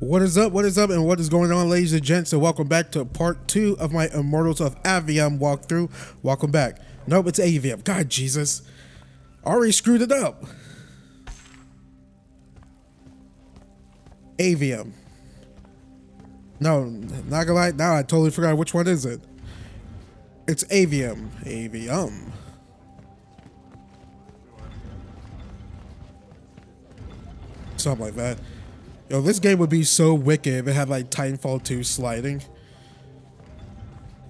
What is up? What is up? And what is going on, ladies and gents? And welcome back to part two of my Immortals of Aveum walkthrough. Welcome back. Nope, it's Avium. God, Jesus. Already screwed it up. Avium. No, not gonna lie. Now I totally forgot which one is it. It's Avium. Avium. Something like that. Yo, this game would be so wicked if it had like Titanfall 2 sliding.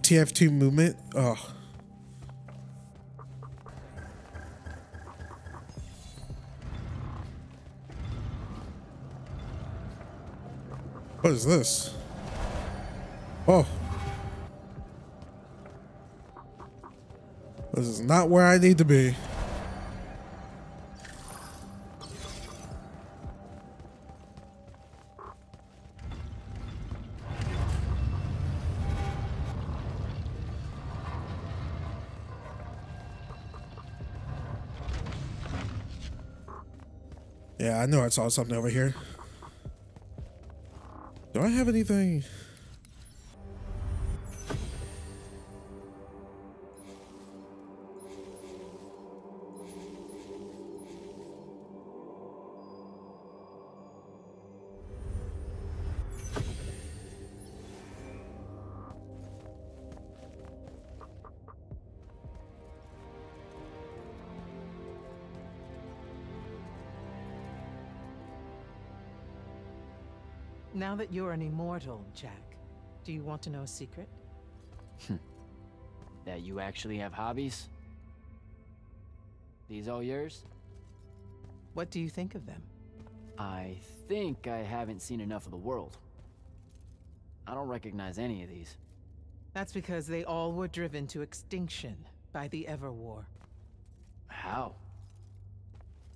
TF2 movement. Ugh. What is this? Oh. This is not where I need to be. Yeah, I know I saw something over here. Do I have anything? Now that you're an immortal, Jack, do you want to know a secret? Hmm. That you actually have hobbies? These all yours? What do you think of them? I think I haven't seen enough of the world. I don't recognize any of these. That's because they all were driven to extinction by the Everwar. How?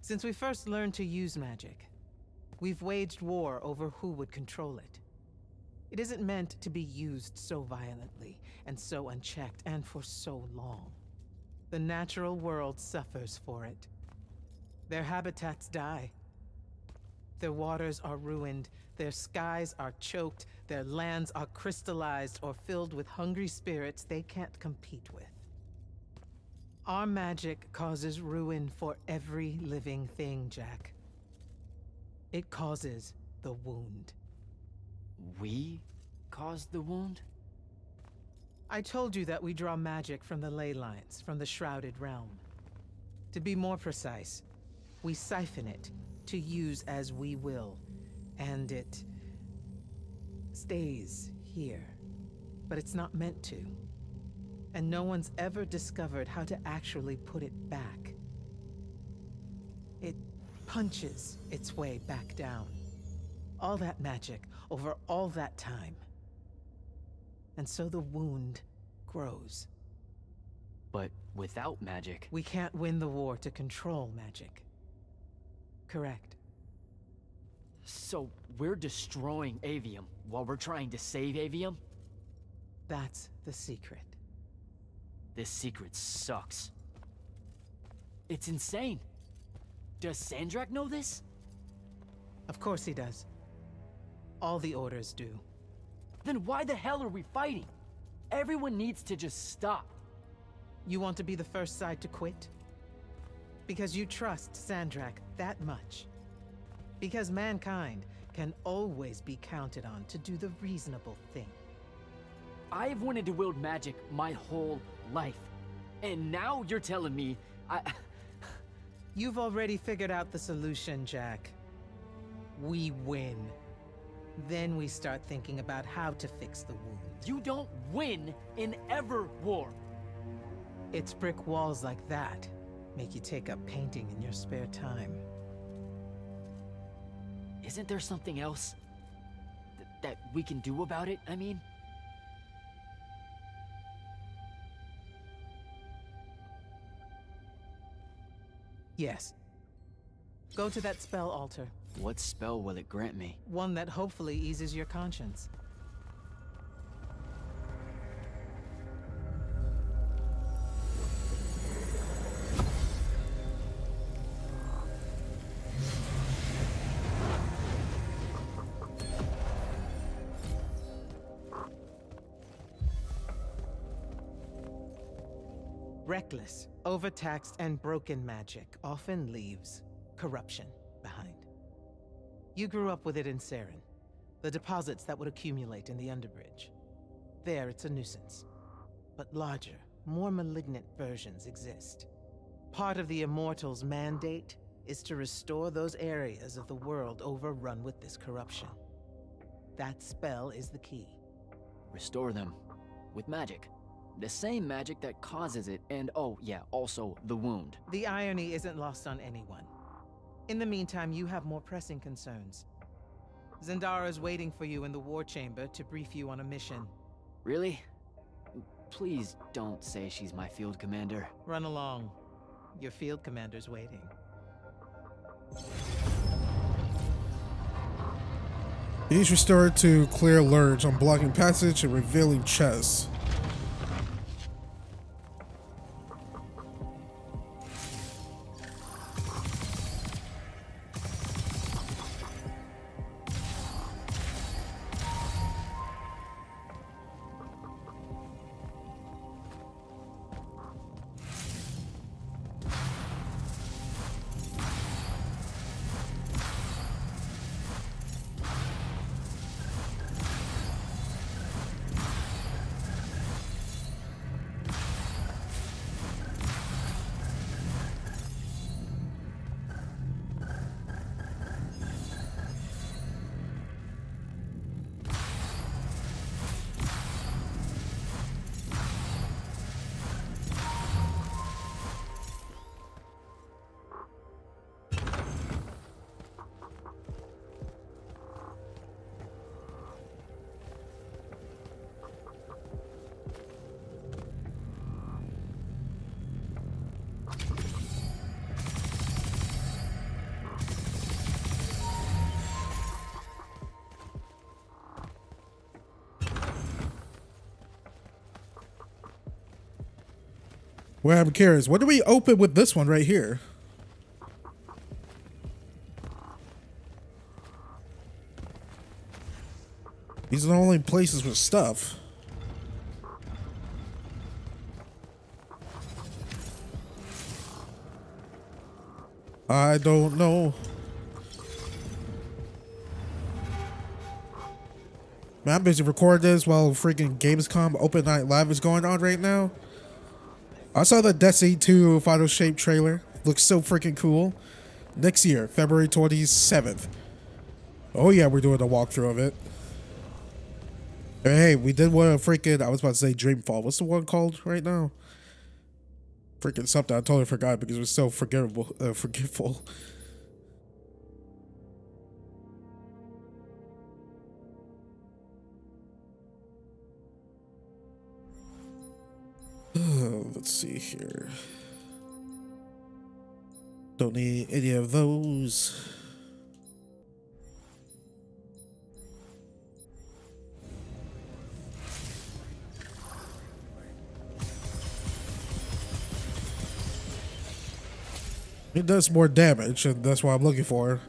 Since we first learned to use magic, we've waged war over who would control it. It isn't meant to be used so violently and so unchecked and for so long. The natural world suffers for it. Their habitats die. Their waters are ruined, their skies are choked, their lands are crystallized or filled with hungry spirits they can't compete with. Our magic causes ruin for every living thing, Jack. It causes the wound. We caused the wound? I told you that we draw magic from the ley lines, from the Shrouded Realm. To be more precise, we siphon it to use as we will, and it stays here. But it's not meant to. And no one's ever discovered how to actually put it back. It punches its way back down. All that magic over all that time. And so the wound grows. But without magic. We can't win the war to control magic. Correct. So we're destroying Aveum while we're trying to save Aveum? That's the secret. This secret sucks. It's insane. Does Sandrakk know this? Of course he does. All the orders do. Then why the hell are we fighting? Everyone needs to just stop. You want to be the first side to quit? Because you trust Sandrakk that much. Because mankind can always be counted on to do the reasonable thing. I've wanted to wield magic my whole life. And now you're telling me I... You've already figured out the solution, Jack. We win. Then we start thinking about how to fix the wound. You don't win in ever war. It's brick walls like that make you take up painting in your spare time. Isn't there something else th that we can do about it? I mean, Yes. Go to that spell altar. what spell will it grant me? One that hopefully eases your conscience. Overtaxed, and broken magic often leaves corruption behind. You grew up with it in Seren, the deposits that would accumulate in the Underbridge. There, it's a nuisance. But larger, more malignant versions exist. Part of the Immortals' mandate is to restore those areas of the world overrun with this corruption. That spell is the key. Restore them. With magic. The same magic that causes it, and oh, yeah, also the wound. The irony isn't lost on anyone. In the meantime, you have more pressing concerns. Zendara's waiting for you in the war chamber to brief you on a mission. Really? Please don't say she's my field commander. Run along. Your field commander's waiting. Use restored to clear alerts on blocking passage and revealing chests. Well, I'm curious. What do we open with this one right here? These are the only places with stuff. I don't know. Man, I'm busy recording this while freaking Gamescom Open Night Live is going on right now. I saw the Destiny 2 Final Shape trailer. Looks so freaking cool. Next year, February 27th. Oh yeah, we're doing a walkthrough of it. Hey, we did one freaking, I was about to say Dreamfall. What's the one called right now? Freaking something. I totally forgot because it was so forgivable, uh, forgetful. See here. Don't need any of those. It does more damage, and that's what I'm looking for.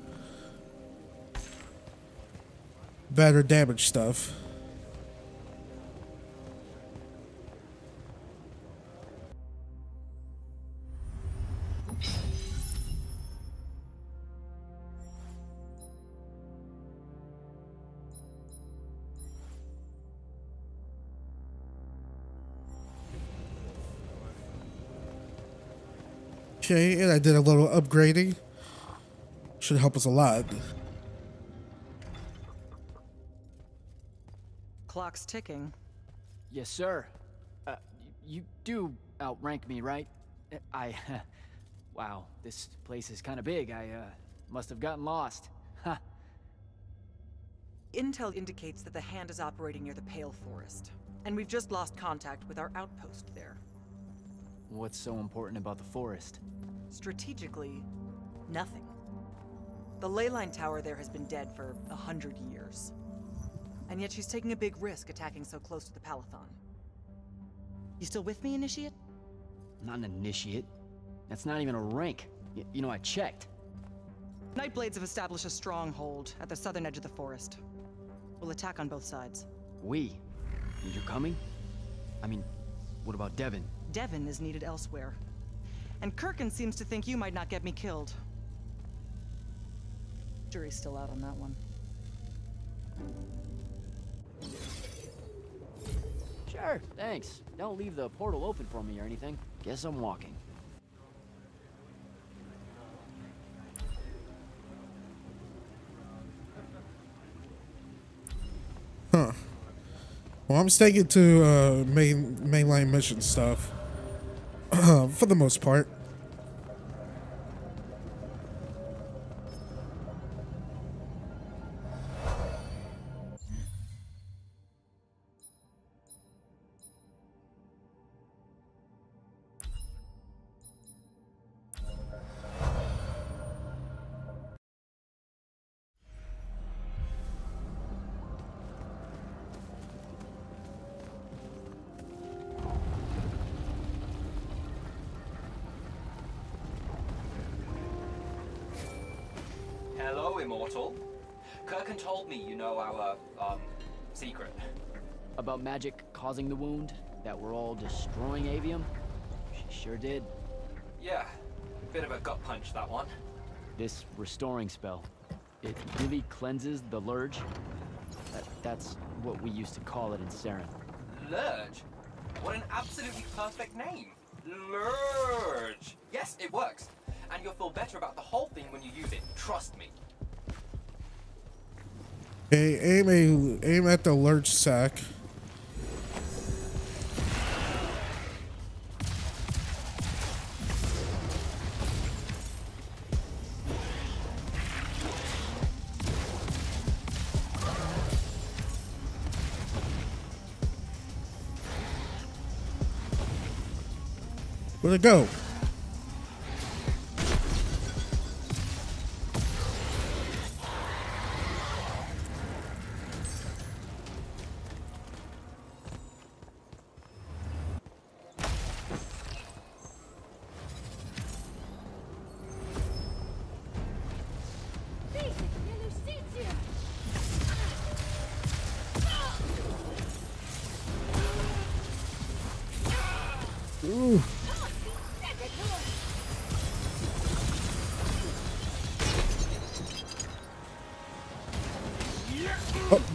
Better damage stuff. Okay, and I did a little upgrading. Should help us a lot. Clock's ticking. Yes, sir. Uh, you do outrank me, right? Uh, I... wow, this place is kind of big. I, uh, must have gotten lost. Huh. Intel indicates that the Hand is operating near the Pale Forest. And we've just lost contact with our outpost there. What's so important about the forest? Strategically, nothing. The leyline tower there has been dead for a hundred years. And yet she's taking a big risk attacking so close to the Palathon. You still with me, Initiate? Not an initiate. That's not even a rank. Y you know, I checked. Nightblades have established a stronghold at the southern edge of the forest. We'll attack on both sides. We? You're coming? I mean, What about Devyn? Devyn is needed elsewhere. And Kirkan seems to think you might not get me killed. Jury's still out on that one. Sure, thanks. Don't leave the portal open for me or anything. Guess I'm walking. Huh. Well, I'm sticking to uh, main mainline mission stuff Uh, for the most part. Hello, Immortal. Kirkan told me you know our, um, secret. About magic causing the wound? That we're all destroying Aveum? She sure did. Yeah, bit of a gut punch, that one. This restoring spell, it really cleanses the Lurge? That, that's what we used to call it in Seren. Lurge? What an absolutely perfect name. Lurge! Yes, it works. And you'll feel better about the whole thing when you use it. Trust me. Aim a aim at the lurch sack. Where'd it go?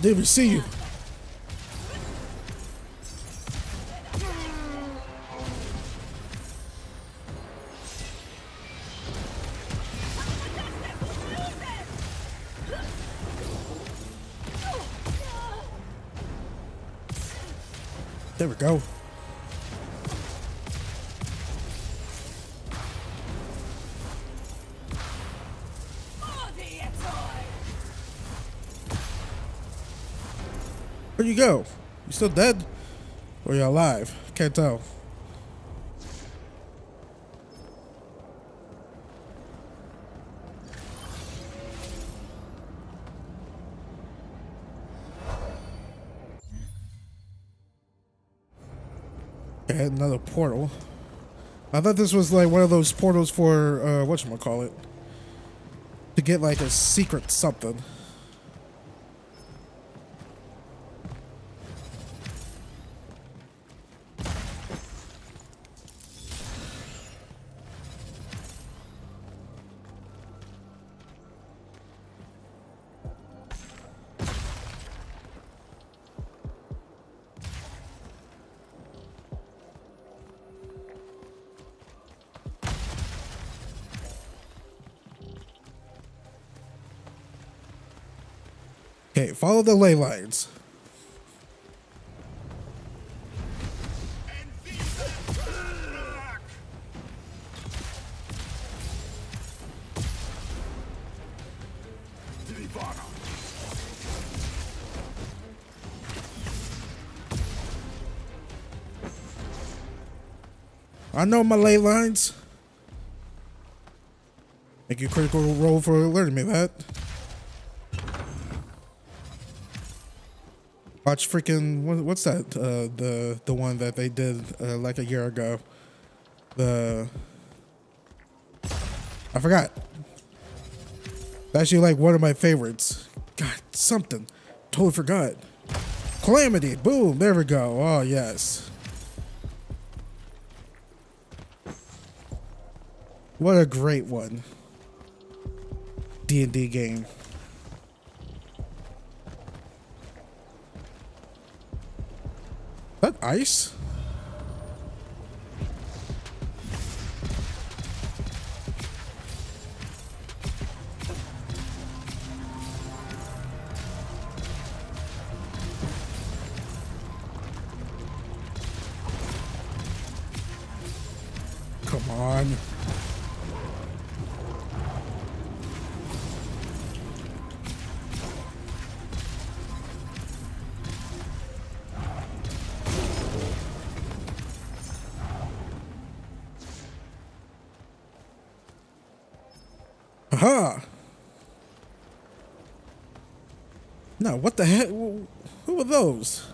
Oh, David, go? You still dead? Or you alive? Can't tell. Okay, another portal. I thought this was like one of those portals for uh whatchamacallit. To get like a secret something. The ley lines. I know my ley lines. Thank you, Critical Role, for alerting me that. Watch freaking what's that? Uh, the the one that they did uh, like a year ago. The I forgot. Actually like one of my favorites. God, something. Totally forgot. Calamity. Boom. There we go. Oh yes. What a great one. D&D game. Ice? What the heck? Who who are those?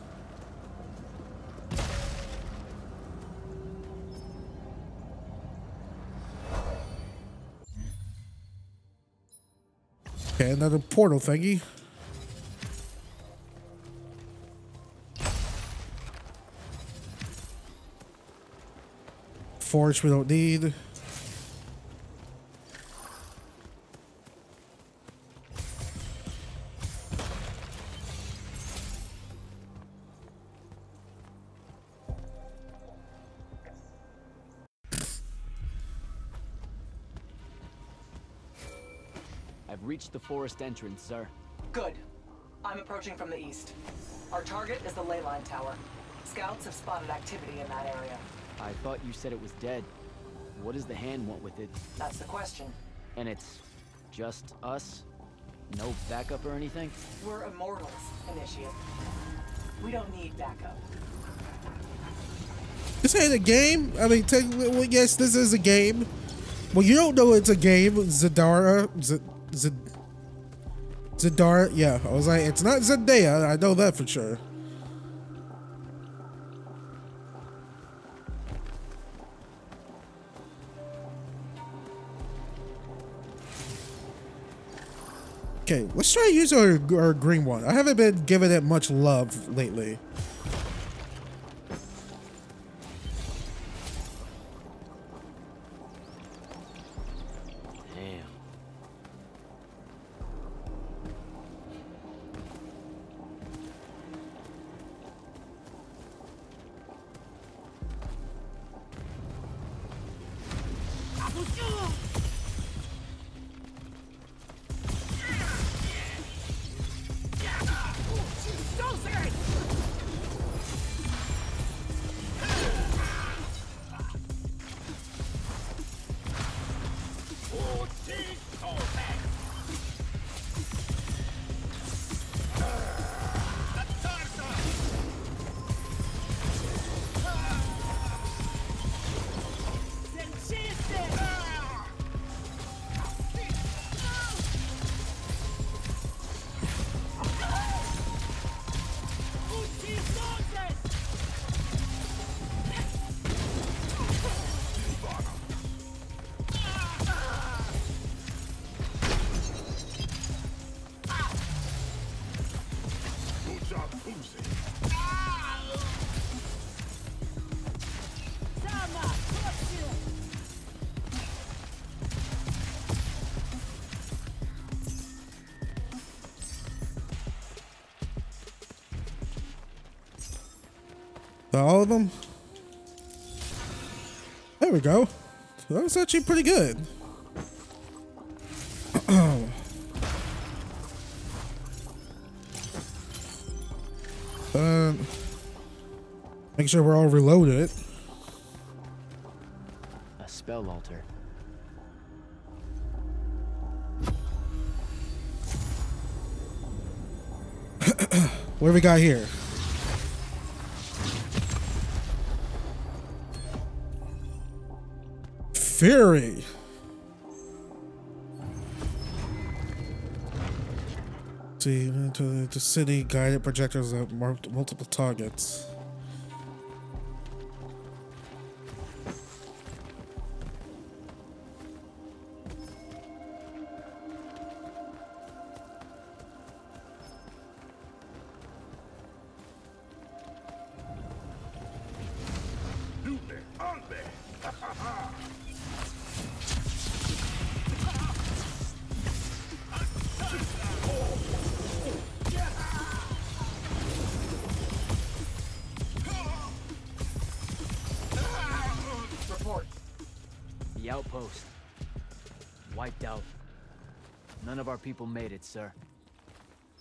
Okay, another portal thingy. Forge we don't need. Forest entrance, sir. Good. I'm approaching from the east. Our target is the ley line tower. Scouts have spotted activity in that area. I thought you said it was dead. What does the hand want with it? That's the question. And it's just us? No backup or anything? We're immortals, Initiate. We don't need backup. This ain't a game. I mean, technically, well, yes, this is a game. Well, you don't know it's a game. Zadara, Z, Z, Zadara. Yeah, I was like, it's not Zendaya. I know that for sure. Okay, let's try to use our, our green one. I haven't been giving it much love lately. All of them? There we go. That was actually pretty good. uh, make sure we're all reloaded. A spell altar. What do we got here? Fury. See, into the city guided projectors that marked multiple targets. People made it, sir.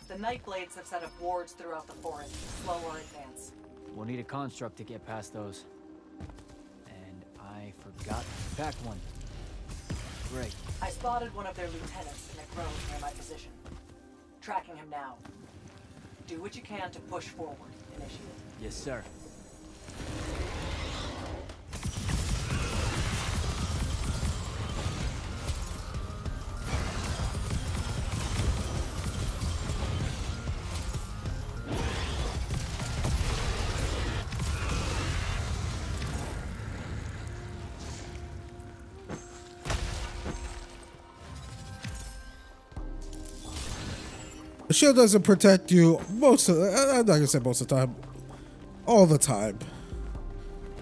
The Nightblades have set up wards throughout the forest slow our advance. We'll need a construct to get past those. And I forgot to pack one. Great. I spotted one of their lieutenants in a grove near my position. Tracking him now. Do what you can to push forward, Initiate. Yes, sir. Shield doesn't protect you most of I'm not gonna say most of the time. All the time.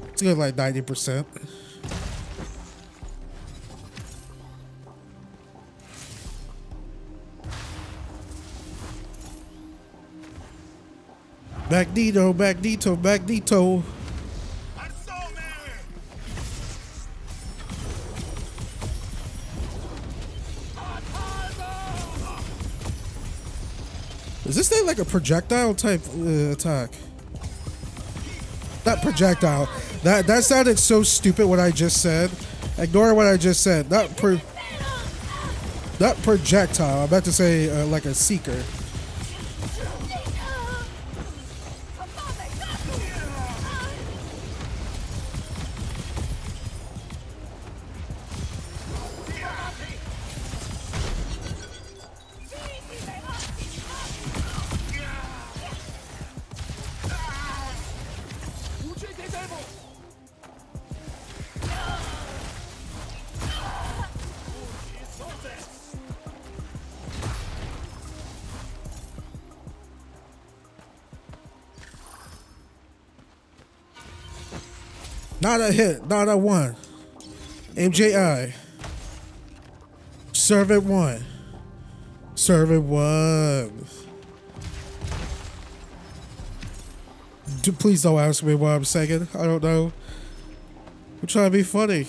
It's good like 90%. Magneto, Magneto, Magneto. Like a projectile type uh, attack? That projectile. That that sounded so stupid what I just said. Ignore what I just said. That pro that projectile. I'm about to say uh, like a seeker. Not a hit. Not a one. MJI. Serve it one. Serve it one. D- Please don't ask me what I'm saying. I don't know. I'm trying to be funny.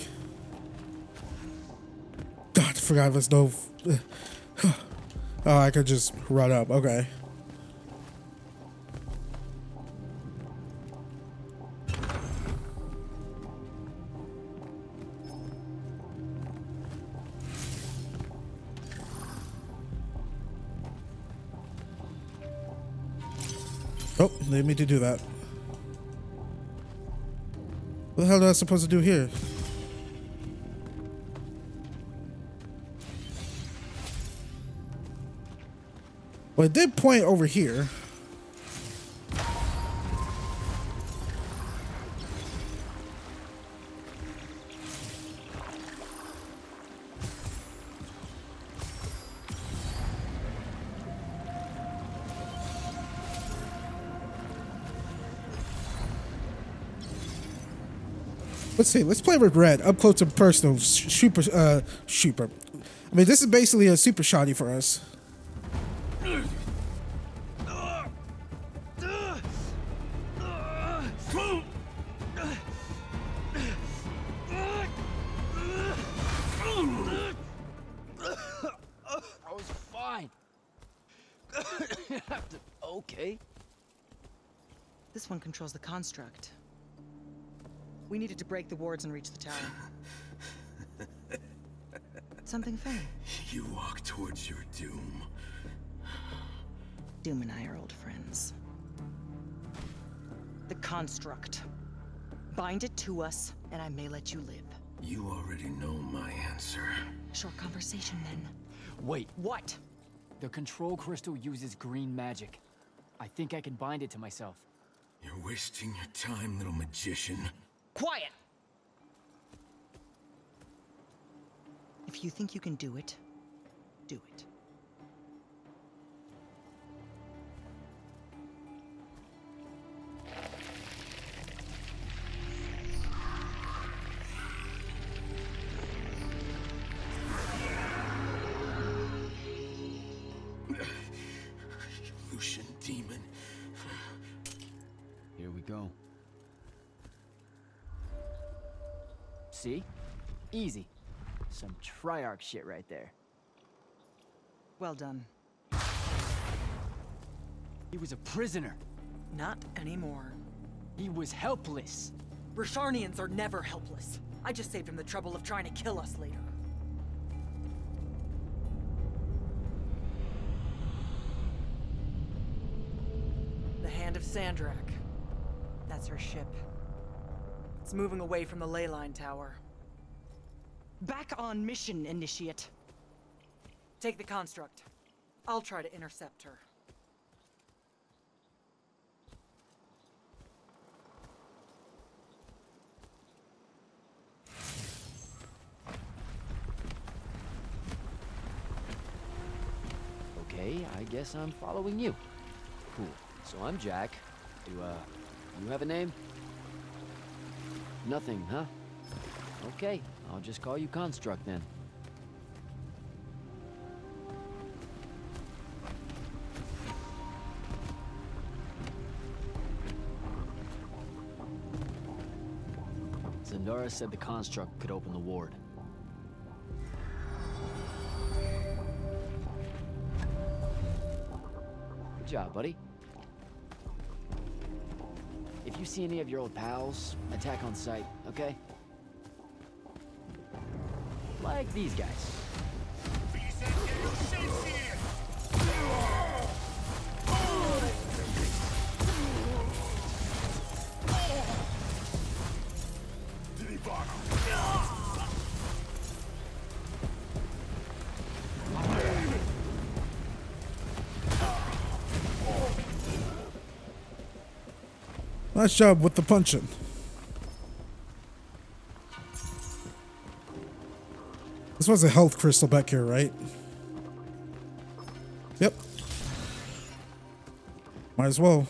God, I forgot there's no. oh, I could just run up. Okay. Need me to do that. What the hell am I supposed to do here? Well, it did point over here. Let's see. Let's play with red up close and personal. sh- Super, uh, super. I mean, this is basically a super shoddy for us. I was fine. okay. This one controls the construct. We needed to break the wards and reach the tower. Something funny. You walk towards your doom. Doom and I are old friends. The construct. Bind it to us, and I may let you live. You already know my answer. Short conversation then. Wait, What? the control crystal uses green magic. I think I can bind it to myself. You're wasting your time, little magician. Quiet! If you think you can do it, do it. See? Easy. Some Triarch shit right there. Well done. He was a prisoner. Not anymore. He was helpless. Rasharnians are never helpless. I just saved him the trouble of trying to kill us later. The Hand of Sandrakk. That's her ship. It's moving away from the ley line tower. Back on mission, Initiate. Take the construct. I'll try to intercept her. Okay, I guess I'm following you. Cool. So I'm Jack. Do, uh, you have a name? Nothing, huh? Okay, I'll just call you Construct then. Zendara said the Construct could open the ward. Good job, buddy. You see any of your old pals, attack on sight, okay? Like these guys. Nice job with the punching. This was a health crystal back here, right? Yep. Might as well.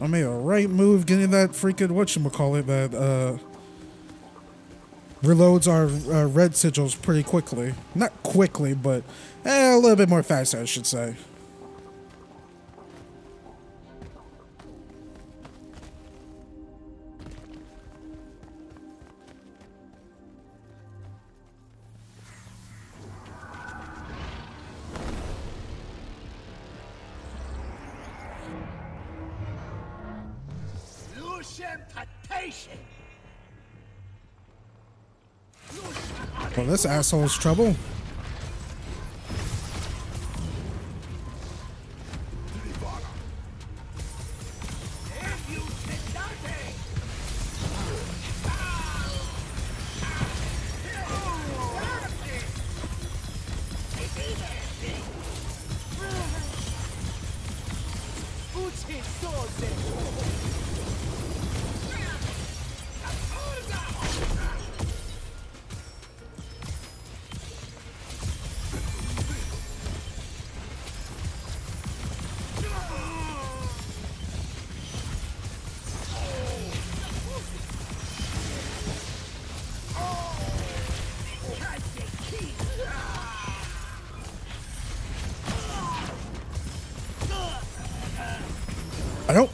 I made a right move getting that freaking whatchamacallit that uh reloads our uh, red sigils pretty quickly. Not quickly, but eh, a little bit more faster, I should say. This asshole's trouble.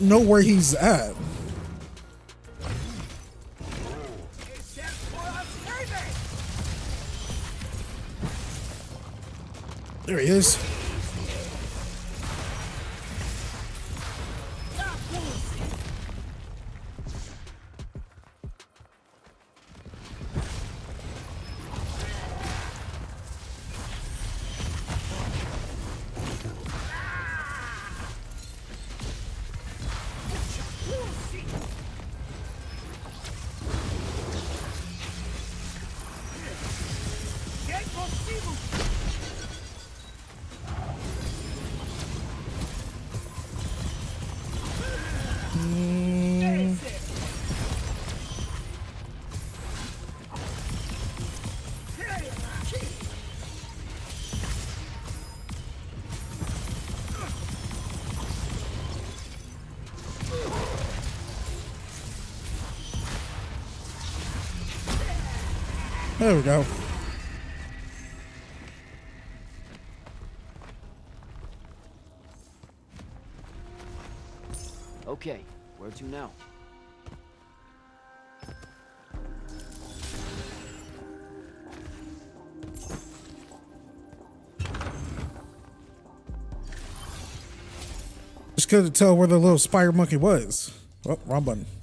Know where he's at. There he is. There we go. Okay, Where to now? Just couldn't tell where the little spider monkey was. Oh, wrong button.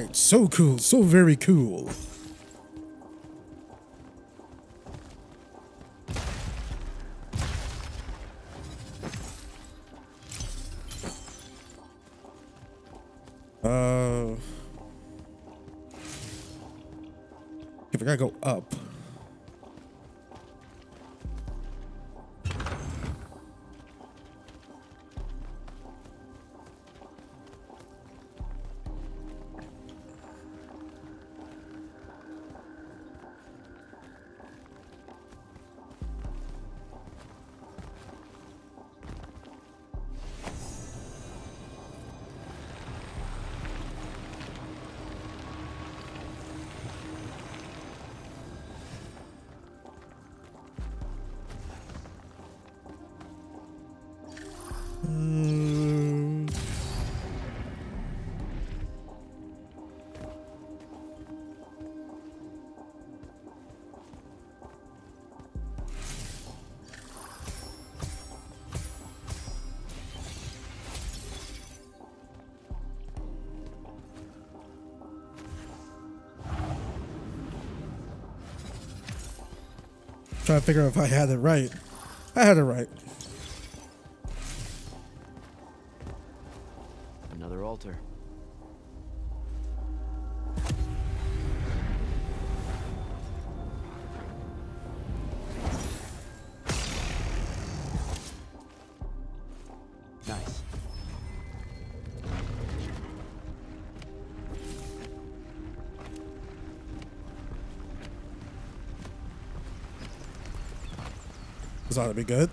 Right, so cool, so very cool. Trying to figure out if I had it right. I had it right. Another altar. This ought to be good.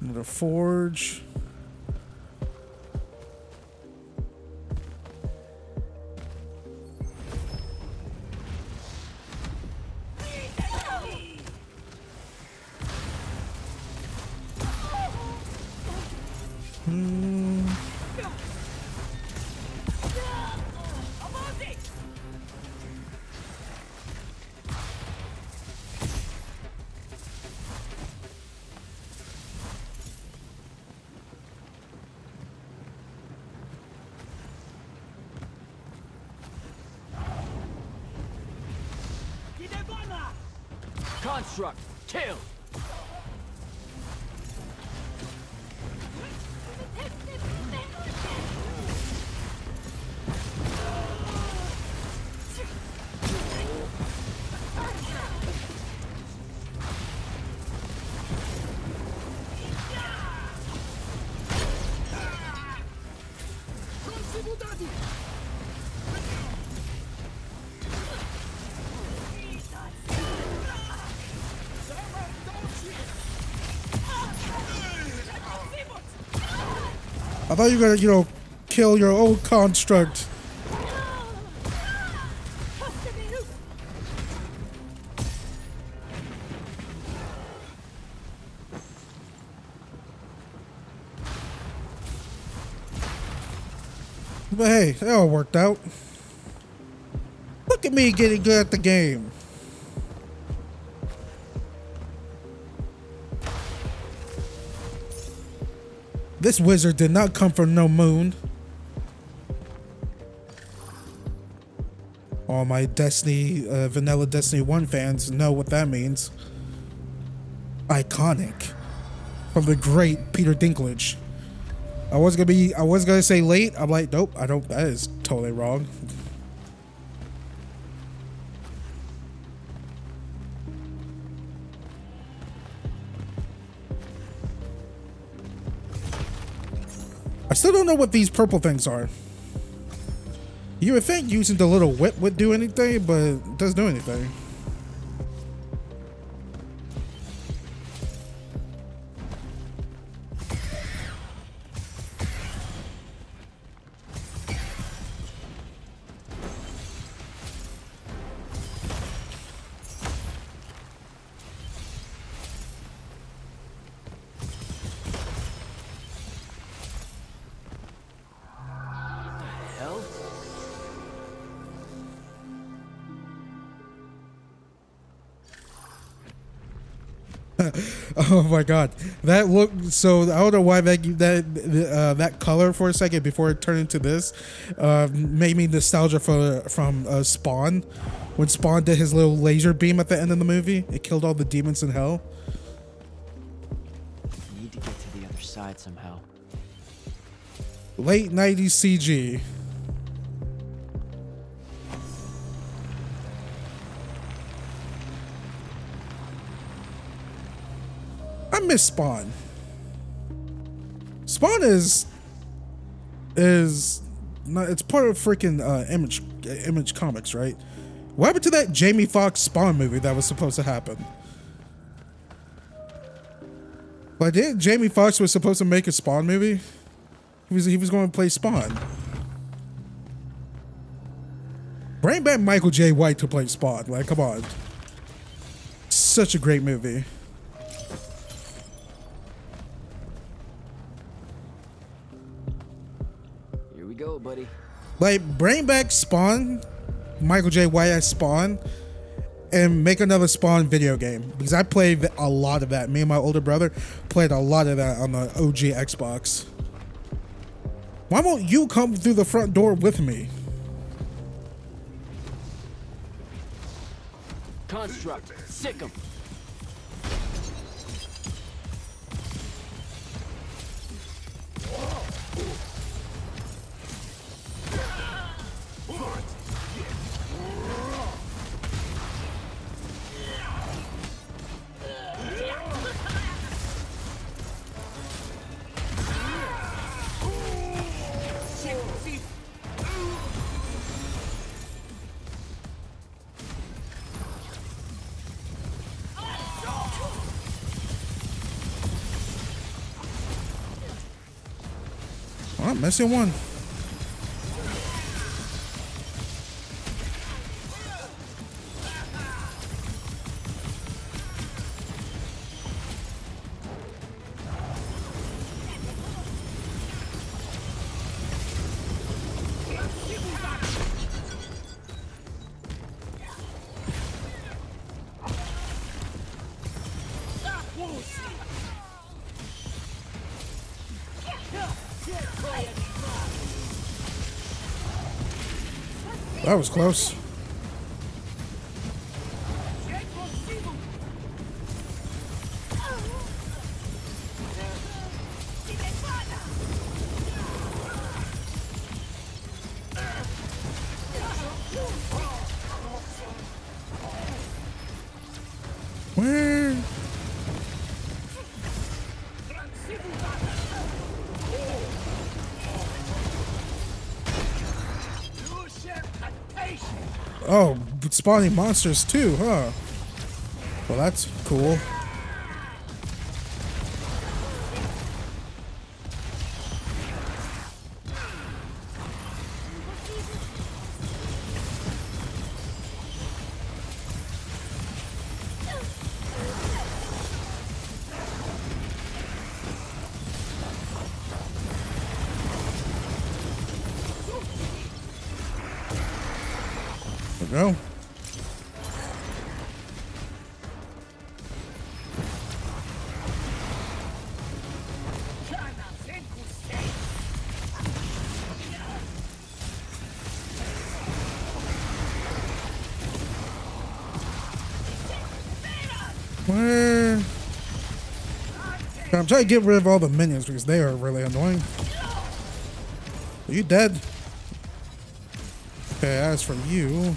Another forge. Thought you were gonna, you know, kill your old construct. But hey, it all worked out. Look at me getting good at the game. This wizard did not come from no moon. All my Destiny, uh, Vanilla Destiny 1 fans know what that means. Iconic. From the great Peter Dinklage. I was gonna be, I was gonna say late. I'm like, nope, I don't, that is totally wrong. Still don't know what these purple things are. You would think using the little whip would do anything, but it doesn't do anything. Oh my god, that look so. I don't know why that that uh, that color for a second before it turned into this uh, made me nostalgia for from uh, Spawn when Spawn did his little laser beam at the end of the movie. It killed all the demons in hell. Need to get to the other side somehow. Late '90s CG. Miss Spawn. Spawn is is not, it's part of freaking uh, Image Image Comics, right? What happened to that Jamie Foxx Spawn movie that was supposed to happen? But did Jamie Foxx was supposed to make a Spawn movie? He was he was going to play Spawn. Bring back Michael J. White to play Spawn. Like, come on. Such a great movie. Like, bring back Spawn, Michael J. White as Spawn, and make another Spawn video game. Because I played a lot of that. Me and my older brother played a lot of that on the OG Xbox. Why won't you come through the front door with me? Construct. Sick. Missing one. Was close. Spawning monsters too, huh? Well, that's cool. Go. I'm trying to get rid of all the minions because they are really annoying. Are you dead? Okay, as for you.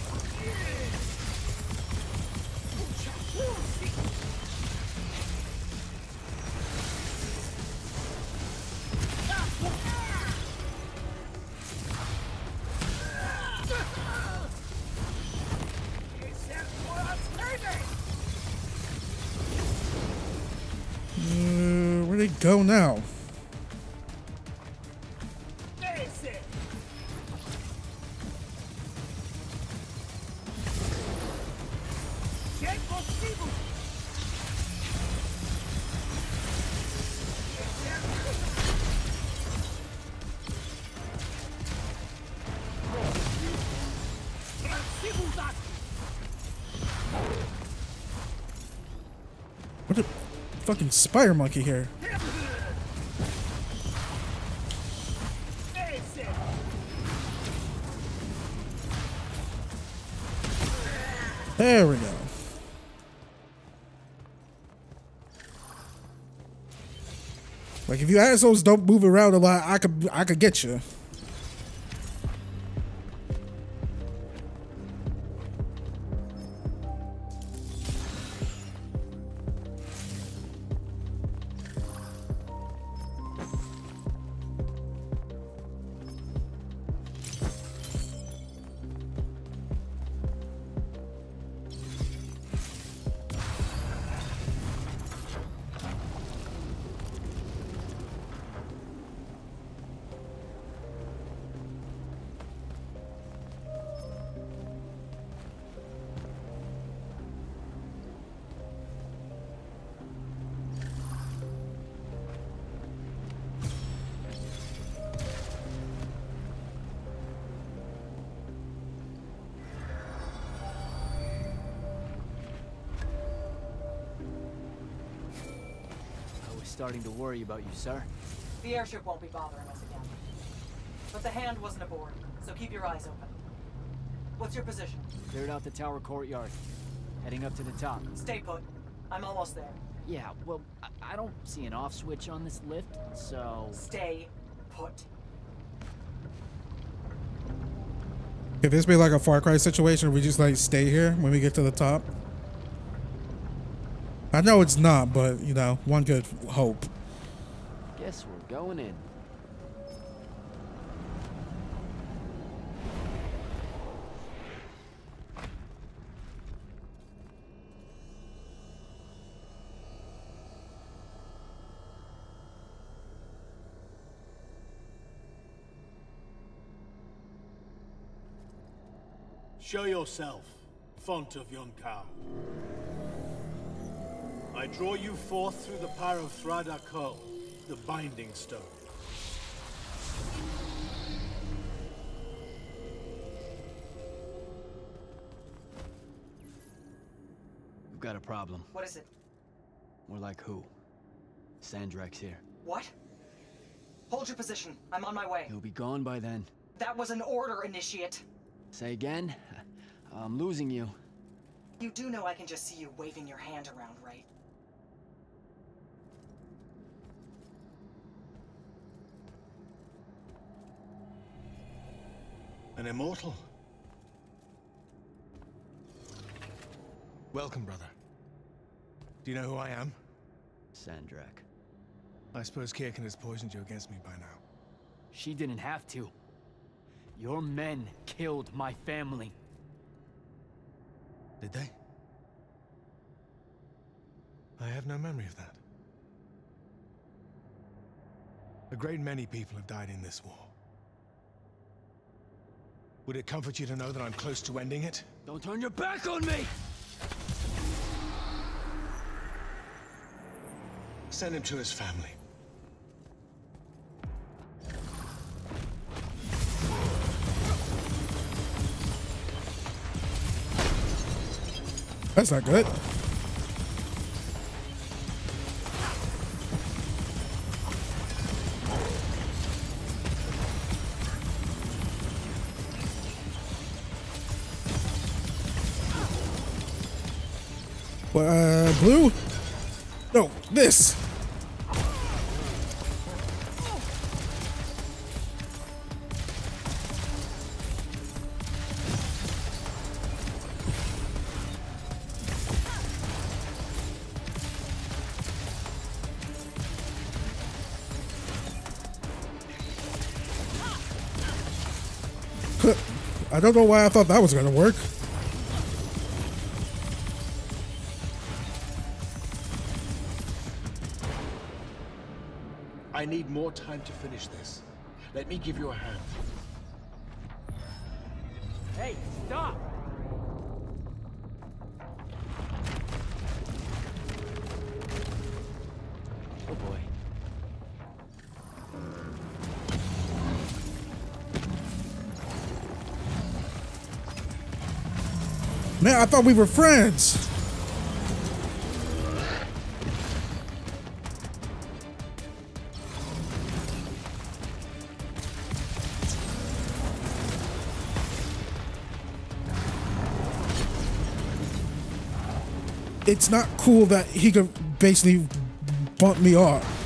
Go now? Fucking spider monkey here. You assholes don't move around a lot, I could I could get you. Starting to worry about you, sir. The airship won't be bothering us again. But the hand wasn't aboard, so keep your eyes open. What's your position? Cleared out the tower courtyard. Heading up to the top. Stay put. I'm almost there. Yeah, well, I, I don't see an off switch on this lift, so... Stay put. If this be like a Far Cry situation we just like stay here when we get to the top? I know it's not, but you know, one could hope. Guess we're going in. Show yourself, font of Yonkar. I draw you forth through the power of Thrada Kol, the Binding Stone. We've got a problem. What is it? More like who? Sandrakk's here. What? Hold your position. I'm on my way. He'll be gone by then. That was an order, Initiate. Say again? I'm losing you. You do know I can just see you waving your hand around, right? An immortal? Welcome, brother. Do you know who I am? Sandrakk. I suppose Kirkan has poisoned you against me by now. She didn't have to. Your men killed my family. Did they? I have no memory of that. A great many people have died in this war. Would it comfort you to know that I'm close to ending it? Don't turn your back on me! Send him to his family. That's not good. Blue? No, this. I don't know why I thought that was gonna work. Need more time to finish this. Let me give you a hand. Hey, stop! Oh boy. Man, I thought we were friends. It's not cool that he could basically bump me off.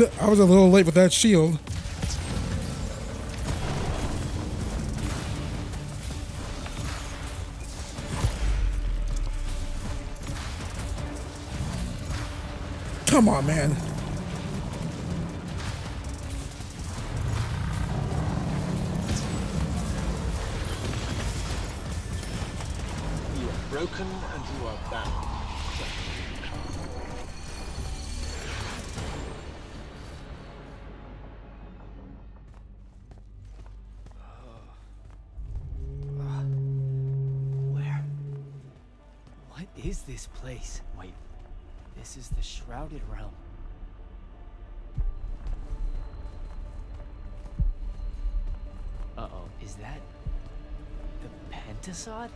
I was a little late with that shield. Come on, man. Place? Wait, this is the Shrouded Realm. Uh-oh, is that the Pentasod?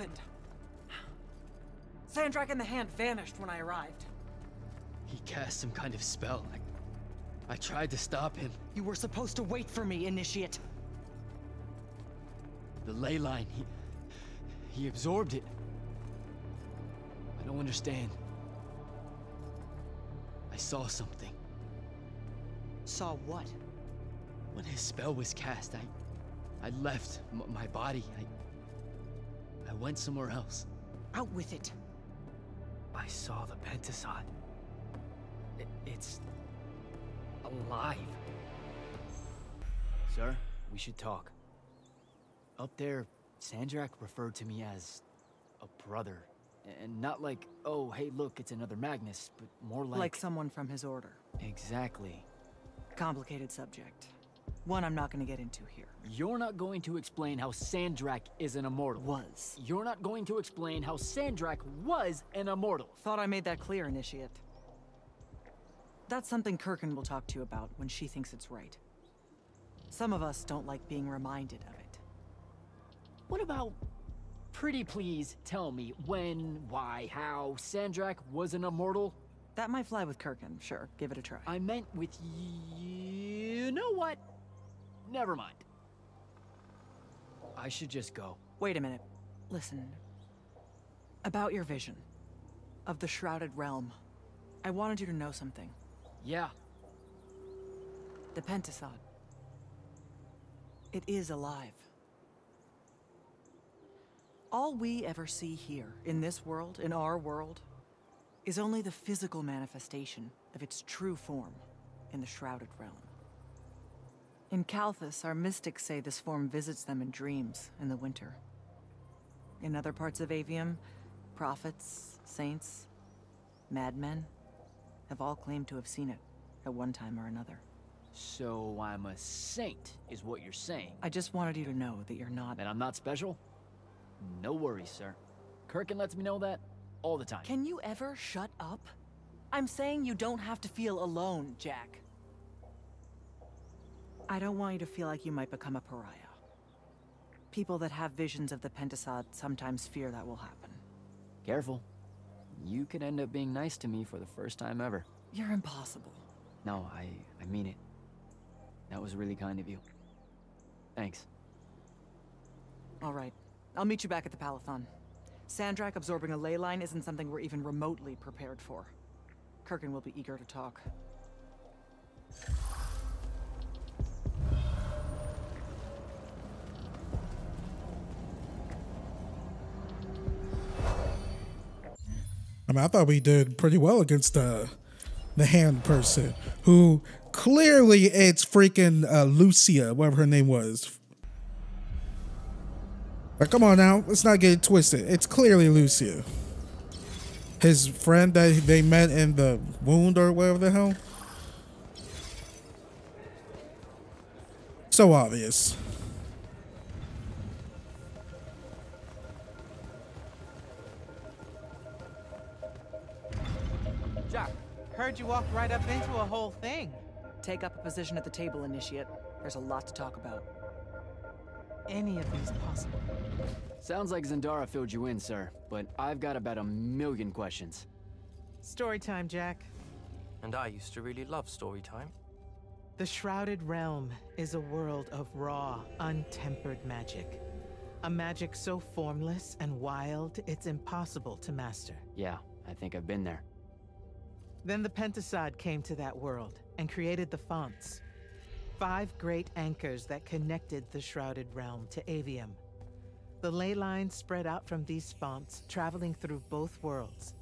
Happened? Sandrakk and the Hand vanished when I arrived. He cast some kind of spell. I, I tried to stop him. You were supposed to wait for me, Initiate. The ley line, he... He absorbed it. I don't understand. I saw something. Saw what? When his spell was cast, I... I left my body. I... I went somewhere else. Out with it. I saw the Pentasod. I- it's... alive. Sir, we should talk. Up there, Sandrakk referred to me as a brother. And not like, oh, hey, look, it's another Magnus, but more like... Like someone from his order. Exactly. Complicated subject. One I'm not gonna get into here. You're not going to explain how Sandrakk is an immortal. Was. You're not going to explain how Sandrakk was an immortal. Thought I made that clear, Initiate. That's something Kirkan will talk to you about when she thinks it's right. Some of us don't like being reminded of it. What about... Pretty please tell me when, why, how Sandrakk was an immortal? That might fly with Kirkan, sure. Give it a try. I meant with you know what? Never mind. I should just go. Wait a minute. Listen. About your vision of the Shrouded Realm. I wanted you to know something. Yeah. The Pentasod. It is alive. All we ever see here, in this world, in our world, is only the physical manifestation of its true form in the Shrouded Realm. In Kalthus, our mystics say this form visits them in dreams in the winter. In other parts of Aveum, prophets, saints, madmen have all claimed to have seen it at one time or another. So I'm a saint, is what you're saying. I just wanted you to know that you're not. And I'm not special? No worries, sir. Kirkan lets me know that all the time. Can you ever shut up? I'm saying you don't have to feel alone, Jak. I don't want you to feel like you might become a pariah. People that have visions of the Pentasod sometimes fear that will happen. Careful. You could end up being nice to me for the first time ever. You're impossible. No, I, I mean it. That was really kind of you. Thanks. All right. I'll meet you back at the Palathon. Sandrakk absorbing a ley line isn't something we're even remotely prepared for. Kirkan will be eager to talk. I mean, I thought we did pretty well against the the hand person who clearly it's freaking uh, Lucia, whatever her name was. But come on now, let's not get it twisted. It's clearly Lucia. His friend that they met in the wound or whatever the hell. So obvious. Heard you walked right up into a whole thing. Take up a position at the table, Initiate. There's a lot to talk about. Any of these possible? Sounds like Zendara filled you in, sir, but I've got about a million questions. Story time, Jak. And I used to really love story time. The Shrouded Realm is a world of raw, untempered magic. A magic so formless and wild, it's impossible to master. Yeah, I think I've been there. Then the Pentasod came to that world and created the fonts. Five great anchors that connected the Shrouded Realm to Aveum. The ley lines spread out from these fonts, traveling through both worlds,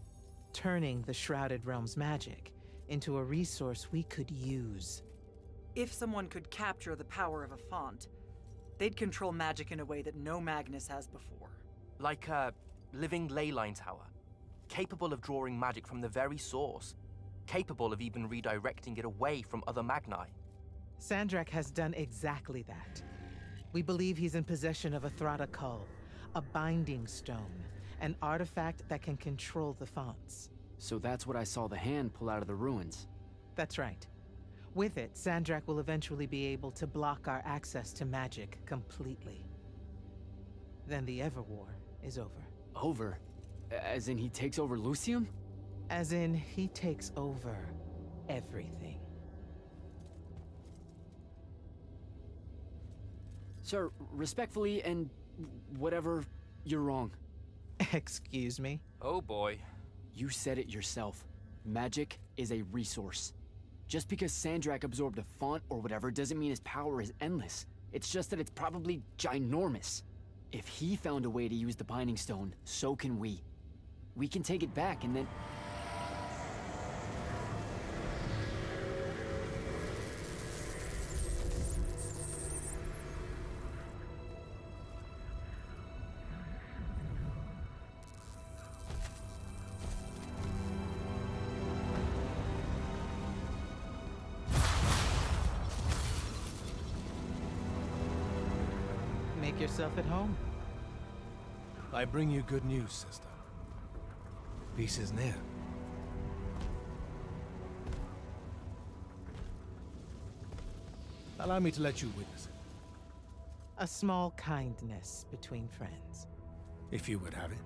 turning the Shrouded Realm's magic into a resource we could use. If someone could capture the power of a font, they'd control magic in a way that no Magnus has before. Like a living leyline tower, capable of drawing magic from the very source, capable of even redirecting it away from other Magni. Sandrakk has done exactly that. We believe he's in possession of a Thrada Cull, a binding stone, an artifact that can control the fonts. So that's what I saw the hand pull out of the ruins. That's right. With it, Sandrakk will eventually be able to block our access to magic completely. Then the Everwar is over. Over? As in he takes over Lucium? As in, he takes over everything. Sir, respectfully and whatever, you're wrong. Excuse me? Oh boy. You said it yourself. Magic is a resource. Just because Sandrakk absorbed a font or whatever doesn't mean his power is endless. It's just that it's probably ginormous. If he found a way to use the Binding Stone, so can we. We can take it back and then... Make yourself at home. I bring you good news, sister. Peace is near. Allow me to let you witness it, A small kindness between friends. if you would have it.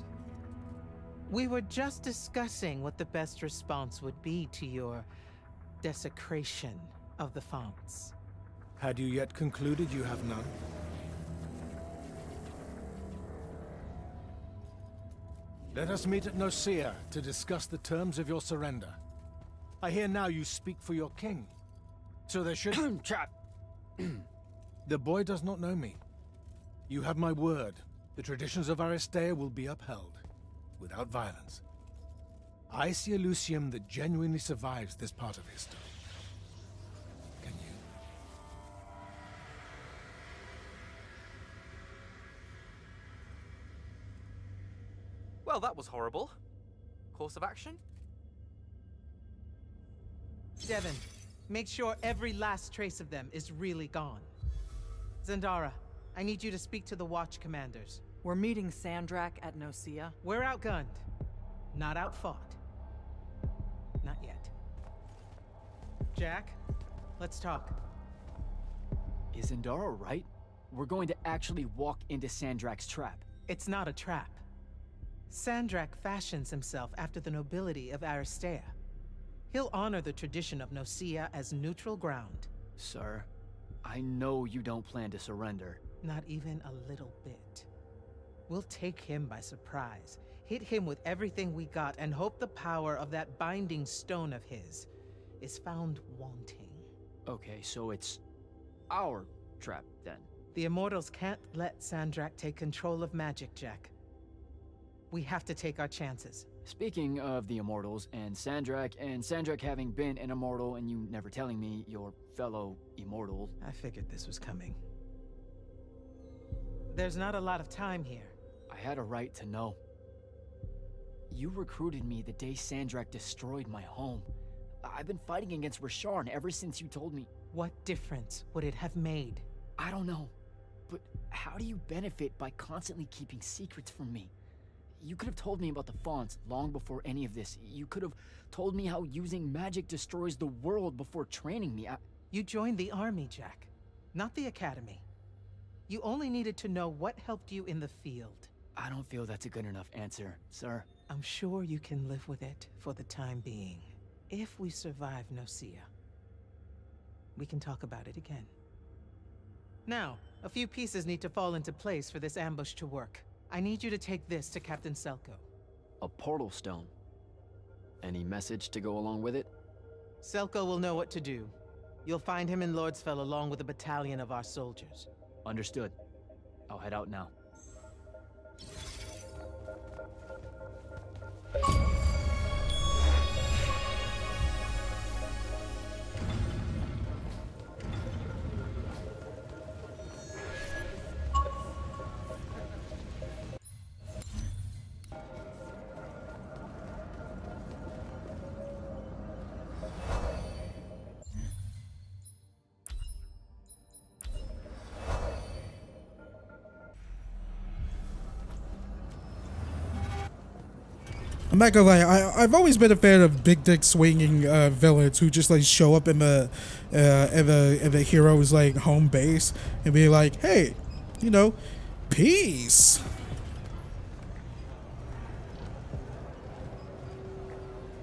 We were just discussing what the best response would be to your desecration of the fonts. Had you yet concluded you have none? Let us meet at Nocea to discuss the terms of your surrender. I hear now you speak for your king. So there should... The boy does not know me. You have my word. The traditions of Aristea will be upheld, without violence. I see a Lucium that genuinely survives this part of history. Well, that was horrible. Course of action? Devyn, make sure every last trace of them is really gone. Zendara, I need you to speak to the Watch commanders. We're meeting Sandrakk at Nocea. We're outgunned, not outfought. Not yet. Jack, let's talk. Is Zendara right? We're going to actually walk into Sandrakk's trap. It's not a trap. Sandrakk fashions himself after the nobility of Aristea. He'll honor the tradition of Nocea as neutral ground. Sir, I know you don't plan to surrender. Not even a little bit. We'll take him by surprise, hit him with everything we got, and hope the power of that binding stone of his is found wanting. Okay, so it's our trap then. The Immortals can't let Sandrakk take control of magic, Jak. We have to take our chances. Speaking of the Immortals and Sandrakk, and Sandrakk having been an Immortal and you never telling me your fellow Immortal. I figured this was coming. There's not a lot of time here. I had a right to know. You recruited me the day Sandrakk destroyed my home. I've been fighting against Rasharn ever since you told me. What difference would it have made? I don't know. But how do you benefit by constantly keeping secrets from me? You could have told me about the fonts long before any of this. You could have told me how using magic destroys the world before training me. I... You joined the army, Jak, not the academy. You only needed to know what helped you in the field. I don't feel that's a good enough answer, sir. I'm sure you can live with it for the time being. If we survive Nocea, we can talk about it again. Now, a few pieces need to fall into place for this ambush to work. I need you to take this to Captain Selko. A portal stone. Any message to go along with it? Selko will know what to do. You'll find him in Lordsfell along with a battalion of our soldiers. Understood. I'll head out now. I'm not gonna lie. I I've always been a fan of big dick swinging uh, villains who just like show up in the uh, in the in the hero's like home base and be like, hey, you know, peace.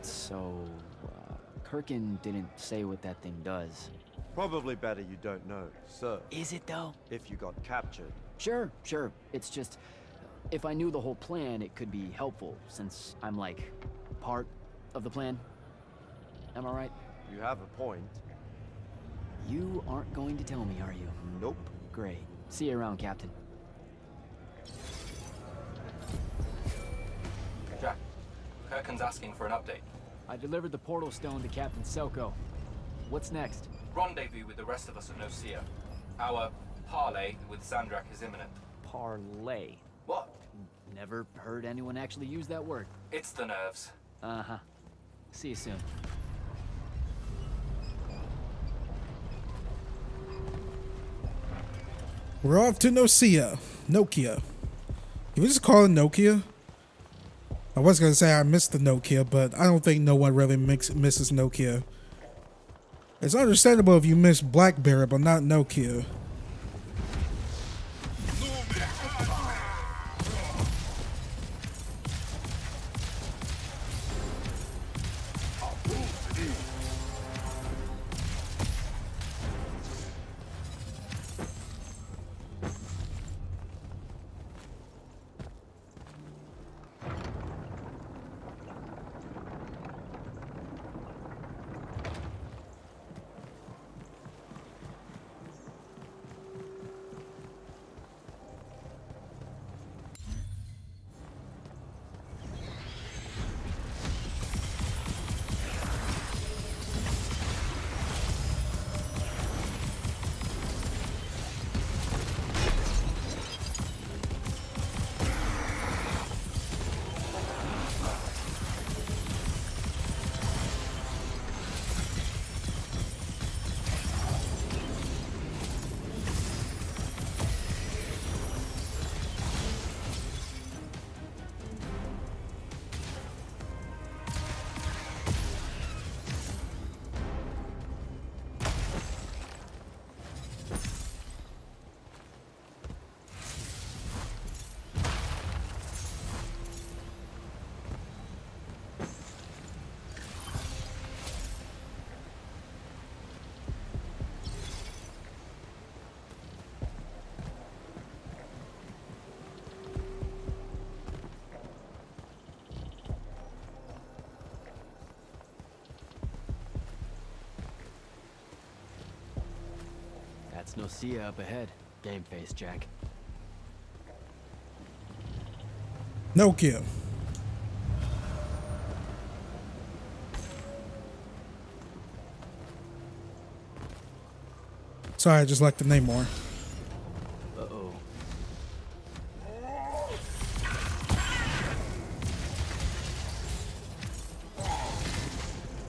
So, uh, Kirkan didn't say what that thing does. Probably better you don't know, sir. Is it though? If you got captured. Sure, sure. It's just, if I knew the whole plan, it could be helpful, since I'm like, part of the plan. Am I right? You have a point. You aren't going to tell me, are you? Nope. Great. See you around, Captain. Jak, Kirkan's asking for an update. I delivered the portal stone to Captain Selko. What's next? Rendezvous with the rest of us at Nocea. Our parley with Sandrakk is imminent. Parlay. What? Never heard anyone actually use that word. It's the nerves. Uh-huh. See you soon. We're off to Nokia. Nokia. Can we just call it Nokia? I was gonna say I missed the Nokia, but I don't think no one really mix, misses Nokia. It's understandable if you miss BlackBerry, but not Nokia. That's Nocea up ahead. Game face, Jak. No kill. Sorry, I just like the name more. Uh-oh.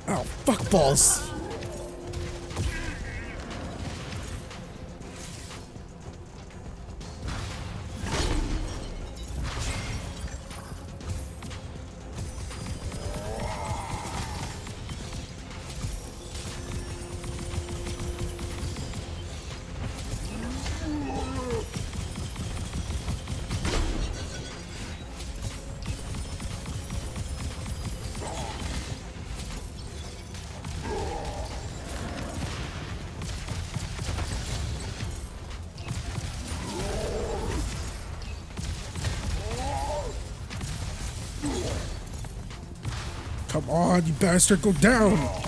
Oh, fuck balls. Bastard, go down.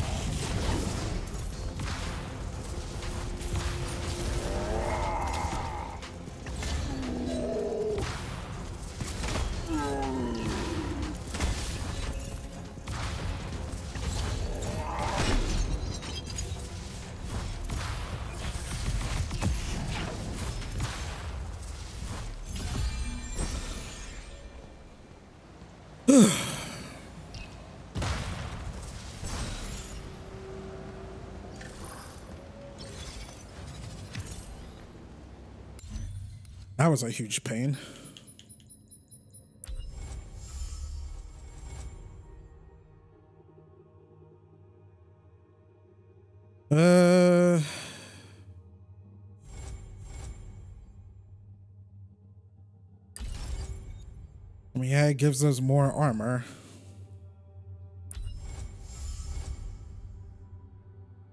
Was a huge pain. Uh. I mean, yeah, it gives us more armor.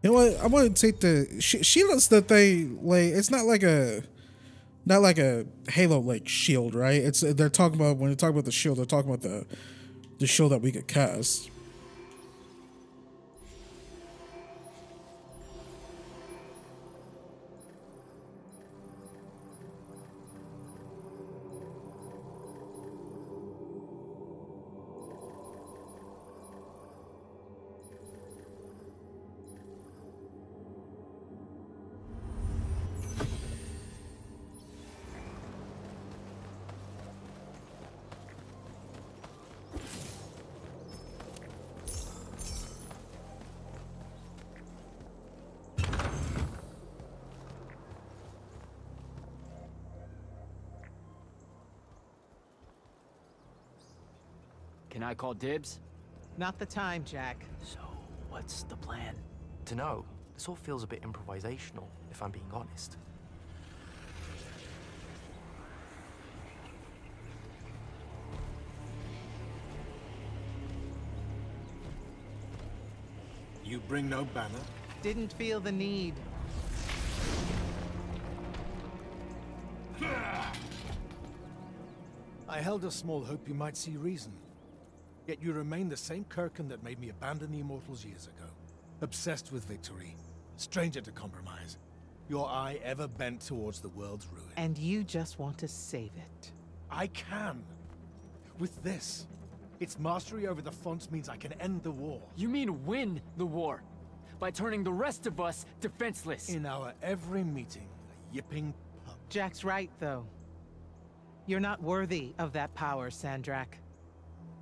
You know what? I want to take the sh- shield's that they like. It's not like a, not like a Halo like shield, right? It's they're talking about when they talk about the shield, they're talking about the, the shield that we could cast. I call dibs? Not the time, Jak. So, what's the plan? To know, this all feels a bit improvisational, if I'm being honest. You bring no banner? Didn't feel the need. I held a small hope you might see reason. Yet you remain the same Kirkan that made me abandon the Immortals years ago. Obsessed with victory, stranger to compromise. Your eye ever bent towards the world's ruin. And you just want to save it. I can. With this. Its mastery over the fonts means I can end the war. You mean win the war? By turning the rest of us defenseless? In our every meeting, a yipping pup. Jak's right, though. You're not worthy of that power, Sandrakk.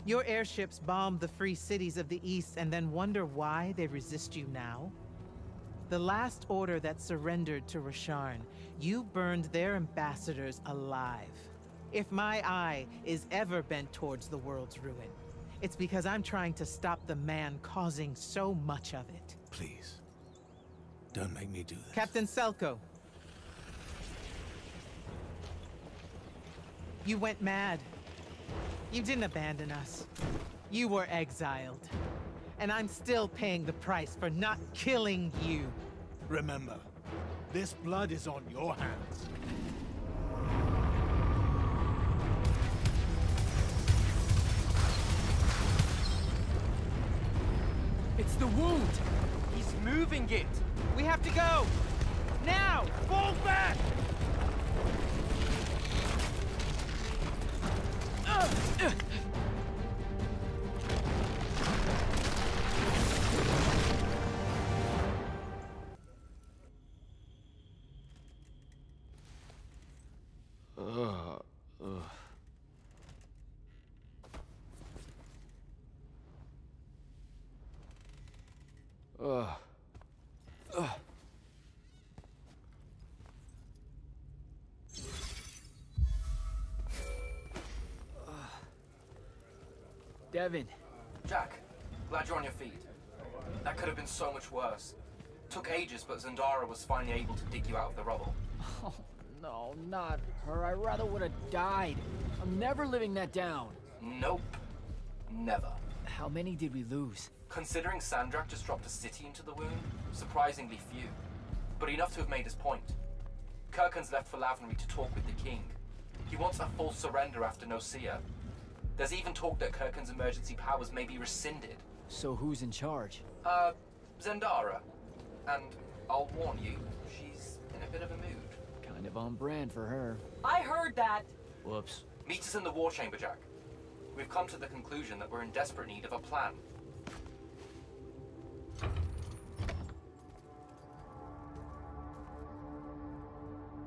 Your airships bombed the free cities of the East and then wonder why they resist you now? The last order that surrendered to Rasharn, you burned their ambassadors alive. If my eye is ever bent towards the world's ruin, it's because I'm trying to stop the man causing so much of it. Please. Don't make me do this. Captain Selko. You went mad. You didn't abandon us. You were exiled. And I'm still paying the price for not killing you. Remember, this blood is on your hands. It's the wound! He's moving it! We have to go! Now! Fall back! Ugh. Devyn. Jak, glad you're on your feet. That could have been so much worse. Took ages, but Zendara was finally able to dig you out of the rubble. Oh, no, not her. I rather would have died. I'm never living that down. Nope. Never. How many did we lose? Considering Sandrakk just dropped a city into the wound, surprisingly few. But enough to have made his point. Kirkan's left for Lavnery to talk with the king. He wants a full surrender after Nocea. There's even talk that Kirkan's emergency powers may be rescinded. So who's in charge? Uh, Zendara. And I'll warn you, she's in a bit of a mood. Kind of on brand for her. I heard that. Whoops. Meet us in the war chamber, Jak. We've come to the conclusion that we're in desperate need of a plan.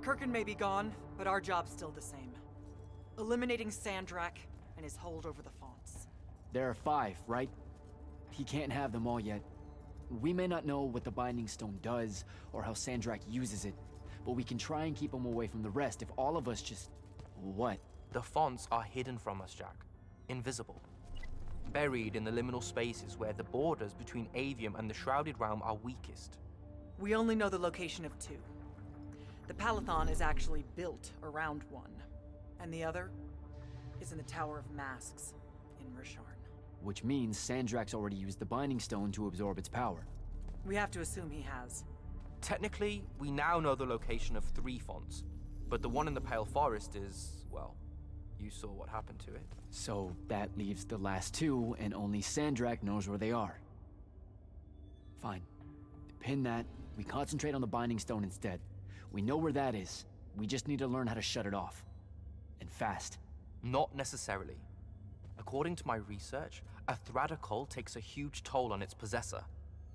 Kirkan may be gone, but our job's still the same. Eliminating Sandrakk and his hold over the fonts. There are five, right? He can't have them all yet. We may not know what the Binding Stone does, or how Sandrakk uses it, but we can try and keep him away from the rest if all of us just... What? The fonts are hidden from us, Jak. Invisible. Buried in the liminal spaces where the borders between Aveum and the Shrouded Realm are weakest. We only know the location of two. The Palathon is actually built around one, and the other is in the Tower of Masks in Rasharn. Which means Sandrakk's already used the Binding Stone to absorb its power. We have to assume he has. Technically, we now know the location of three fonts, but the one in the Pale Forest is, well, you saw what happened to it. So that leaves the last two, and only Sandrakk knows where they are. Fine. Pin that. We concentrate on the Binding Stone instead. We know where that is. We just need to learn how to shut it off. And fast. Not necessarily. According to my research, a Thradakol takes a huge toll on its possessor.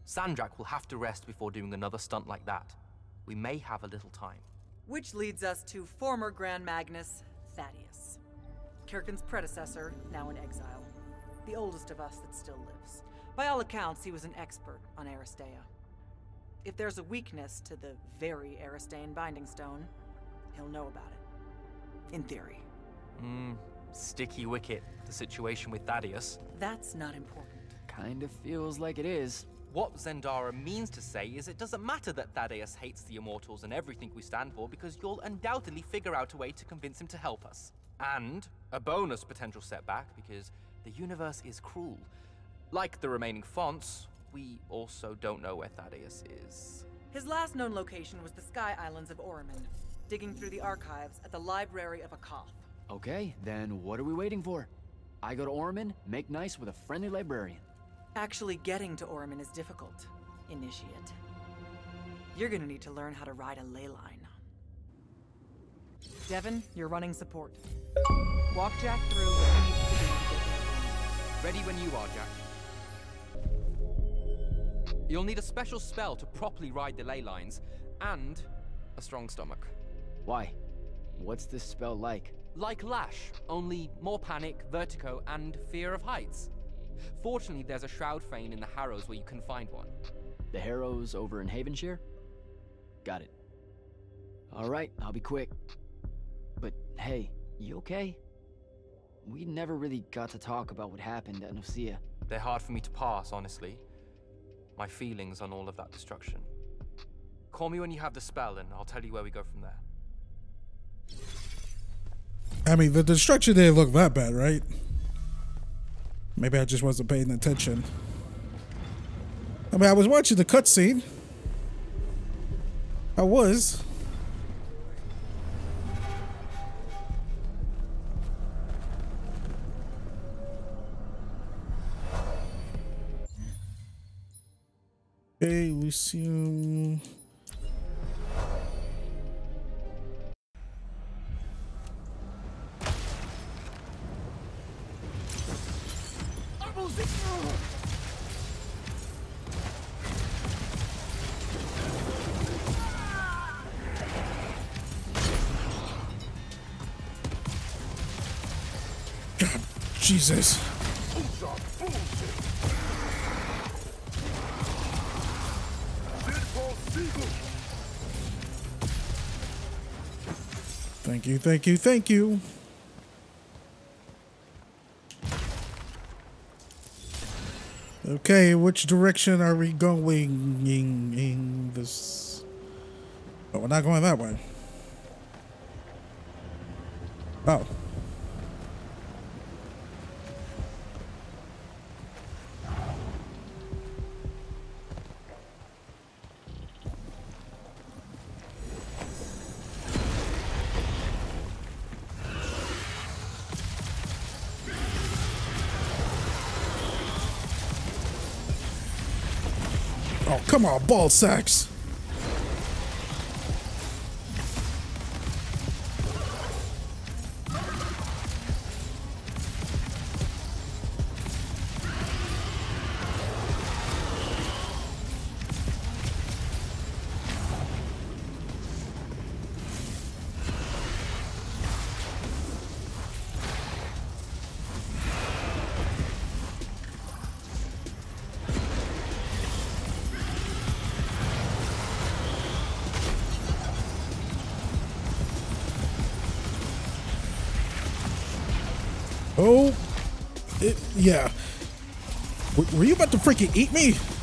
Sandrakk will have to rest before doing another stunt like that. We may have a little time. Which leads us to former Grand Magnus, Thaddeus. Kirkan's predecessor, now in exile. The oldest of us that still lives. By all accounts, he was an expert on Aristea. If there's a weakness to the very Aristean Binding Stone, he'll know about it. In theory. Hmm, sticky wicket, the situation with Thaddeus. That's not important. Kind of feels like it is. What Zendara means to say is it doesn't matter that Thaddeus hates the Immortals and everything we stand for because you'll undoubtedly figure out a way to convince him to help us. And a bonus potential setback because the universe is cruel. Like the remaining fonts, we also don't know where Thaddeus is. His last known location was the Sky Islands of Oriman, digging through the archives at the Library of Akoth. Okay, then what are we waiting for? I go to Orman, make nice with a friendly librarian. Actually getting to Oriman is difficult, Initiate. You're gonna need to learn how to ride a ley line. Devyn, you're running support. Walk Jak through what he needs to do to get there. Ready when you are, Jak. You'll need a special spell to properly ride the ley lines, and a strong stomach. Why? What's this spell like? Like Lash, only more panic, vertigo, and fear of heights. Fortunately, there's a Shroud Fane in the Harrows where you can find one. The Harrows over in Havenshire? Got it. Alright, I'll be quick. But hey, you okay? We never really got to talk about what happened at Nocea. They're hard for me to pass, honestly. My feelings on all of that destruction. Call me when you have the spell, and I'll tell you where we go from there. I mean, the destruction didn't look that bad, right? Maybe I just wasn't paying attention. I mean, I was watching the cutscene. I was. Hey, Lucium. God, Jesus. Thank you, thank you, thank you. Okay, which direction are we going in, in this? Oh, we're not going that way. Oh. Come on, ball sacks. Freaking eat me?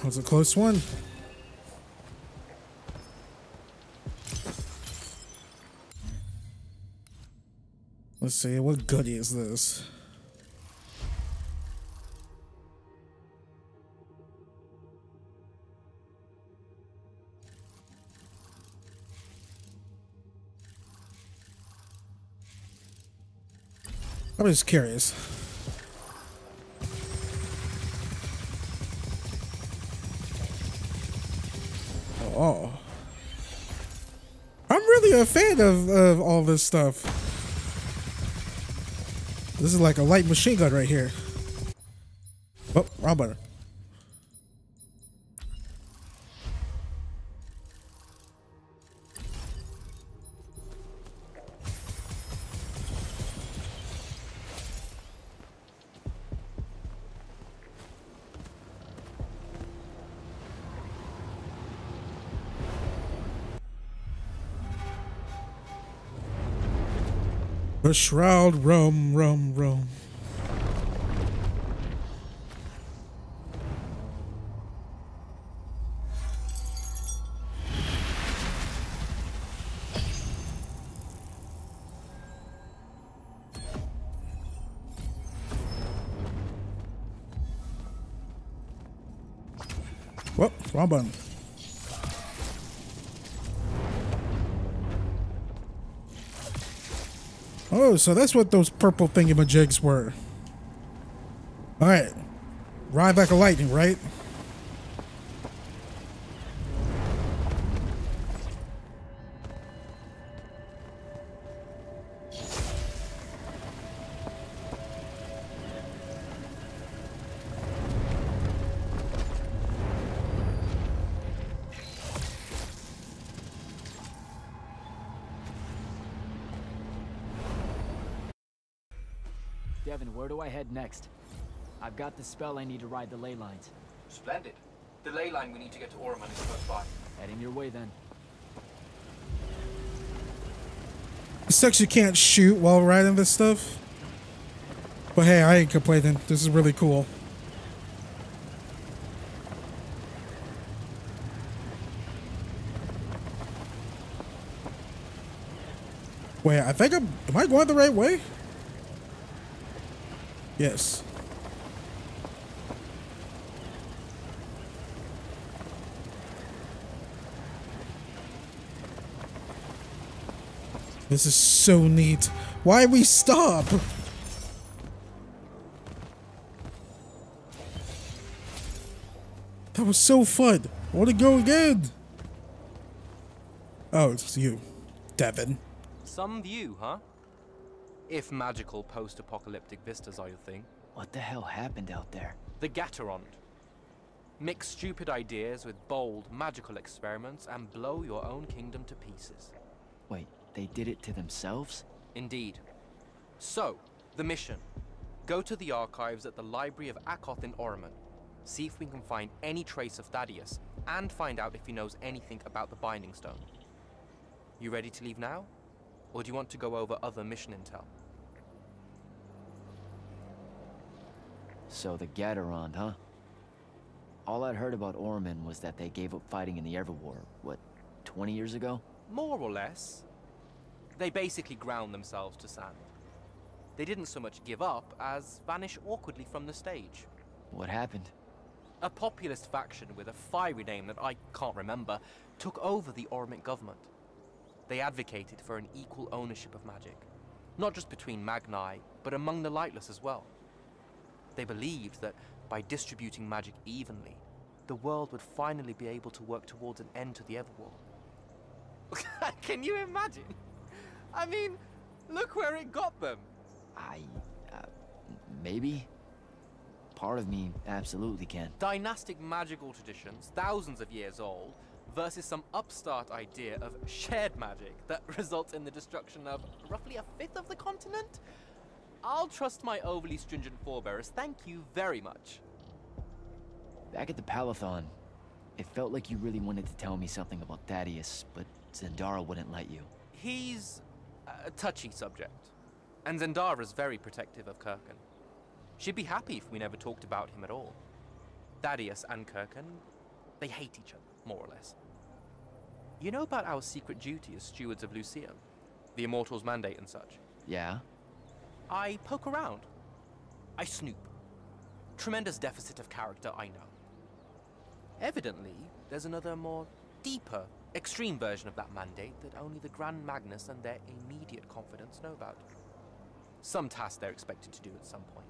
That was a close one. Let's see, what goodie is this? I'm just curious. Oh. I'm really a fan of, of all this stuff. This is like a light machine gun right here. Oh, wrong button. The shroud, rum, rum, rum. Whoop, wrong button. So that's what those purple thingamajigs were. Alright. Ride back a lightning, right? Devyn, where do I head next? I've got the spell I need to ride the ley lines. Splendid. The ley line we need to get to Oromon is close by. Heading your way then. It sucks you can't shoot while riding this stuff. But hey, I ain't complaining. This is really cool. Wait, I think I'm. Am I going the right way? Yes. This is so neat. Why we stop? That was so fun. I want to go again. Oh, it's you, Devyn. Some view, huh? If magical post-apocalyptic vistas are your thing. What the hell happened out there? The Gaterond. Mix stupid ideas with bold, magical experiments and blow your own kingdom to pieces. Wait, they did it to themselves? Indeed. So, the mission. Go to the archives at the Library of Akoth in Oromon. See if we can find any trace of Thaddeus, and find out if he knows anything about the Binding Stone. You ready to leave now? Or do you want to go over other mission intel? So the Gaterond, huh? All I'd heard about Oromon was that they gave up fighting in the Everwar, what, 20 years ago? More or less. They basically ground themselves to sand. They didn't so much give up as vanish awkwardly from the stage. What happened? A populist faction with a fiery name that I can't remember took over the Oromic government. They advocated for an equal ownership of magic, not just between Magni, but among the lightless as well. They believed that by distributing magic evenly, the world would finally be able to work towards an end to the Everwar. Can you imagine? I mean, look where it got them. I, uh, maybe? Part of me absolutely can. Dynastic magical traditions, thousands of years old, versus some upstart idea of shared magic that results in the destruction of roughly a fifth of the continent? I'll trust my overly stringent forebears, thank you very much. Back at the Palathon, it felt like you really wanted to tell me something about Thaddeus, but Zendara wouldn't let you. He's a touchy subject, and Zendara's very protective of Kirkan. She'd be happy if we never talked about him at all. Thaddeus and Kirkan, they hate each other, more or less. You know about our secret duty as stewards of Lucium? The Immortal's mandate and such? Yeah? I poke around. I snoop. Tremendous deficit of character, I know. Evidently, there's another more deeper, extreme version of that mandate that only the Grand Magnus and their immediate confidants know about. Some task they're expected to do at some point.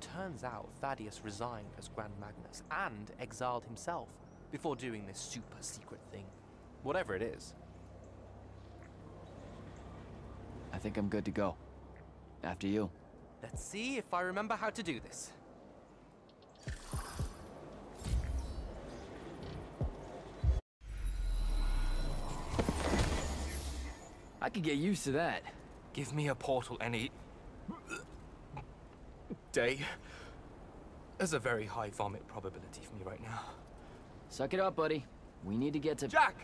Turns out Thaddeus resigned as Grand Magnus and exiled himself before doing this super secret thing. Whatever it is. I think I'm good to go. After you. Let's see if I remember how to do this. I could get used to that. Give me a portal any... day. There's a very high vomit probability for me right now. Suck it up, buddy. We need to get to... Jak!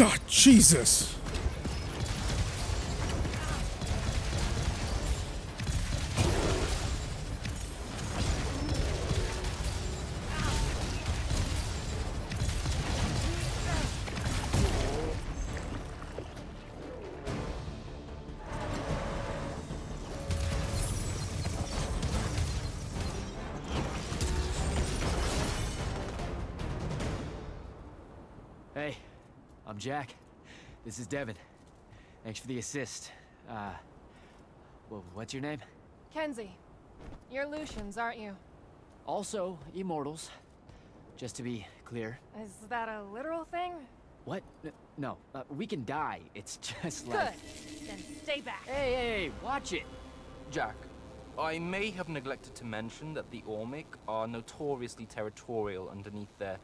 God, Jesus! This is Devyn. Thanks for the assist. Uh, well, what's your name? Kenzie, you're Lucians, aren't you? Also, Immortals. Just to be clear. Is that a literal thing? What? No, uh, we can die. It's just Good. like... Then stay back. Hey, hey, hey, watch it! Jak, I may have neglected to mention that the Ormic are notoriously territorial underneath their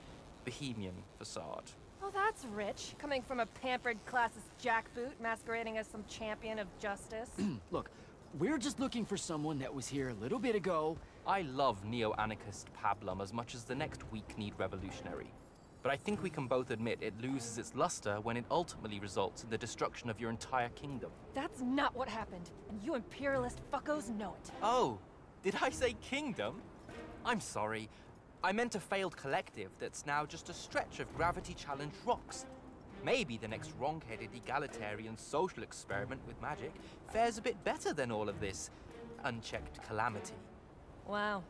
Bohemian facade. Oh, that's rich. Coming from a pampered classist jackboot masquerading as some champion of justice. Look, we're just looking for someone that was here a little bit ago. I love neo-anarchist pablum as much as the next weak-kneed revolutionary. But I think we can both admit it loses its luster when it ultimately results in the destruction of your entire kingdom. That's not what happened, and you imperialist fuckos know it. Oh, did I say kingdom? I'm sorry. I meant a failed collective that's now just a stretch of gravity-challenged rocks. Maybe the next wrong-headed egalitarian social experiment with magic fares a bit better than all of this unchecked calamity. Wow.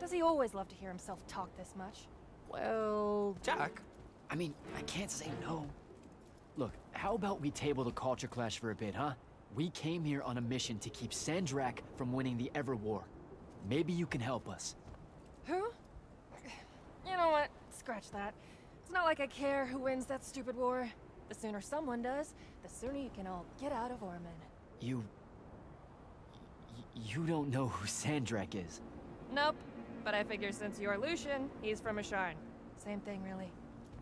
Does he always love to hear himself talk this much? Well, Jak? I mean, I can't say no. Look, how about we table the culture clash for a bit, huh? We came here on a mission to keep Sandrakk from winning the Everwar. Maybe you can help us. Who? You know what? Scratch that. It's not like I care who wins that stupid war. The sooner someone does, the sooner you can all get out of Orman. You... You don't know who Sandrakk is. Nope. But I figure since you're Lucian, he's from Rasharn. Same thing, really.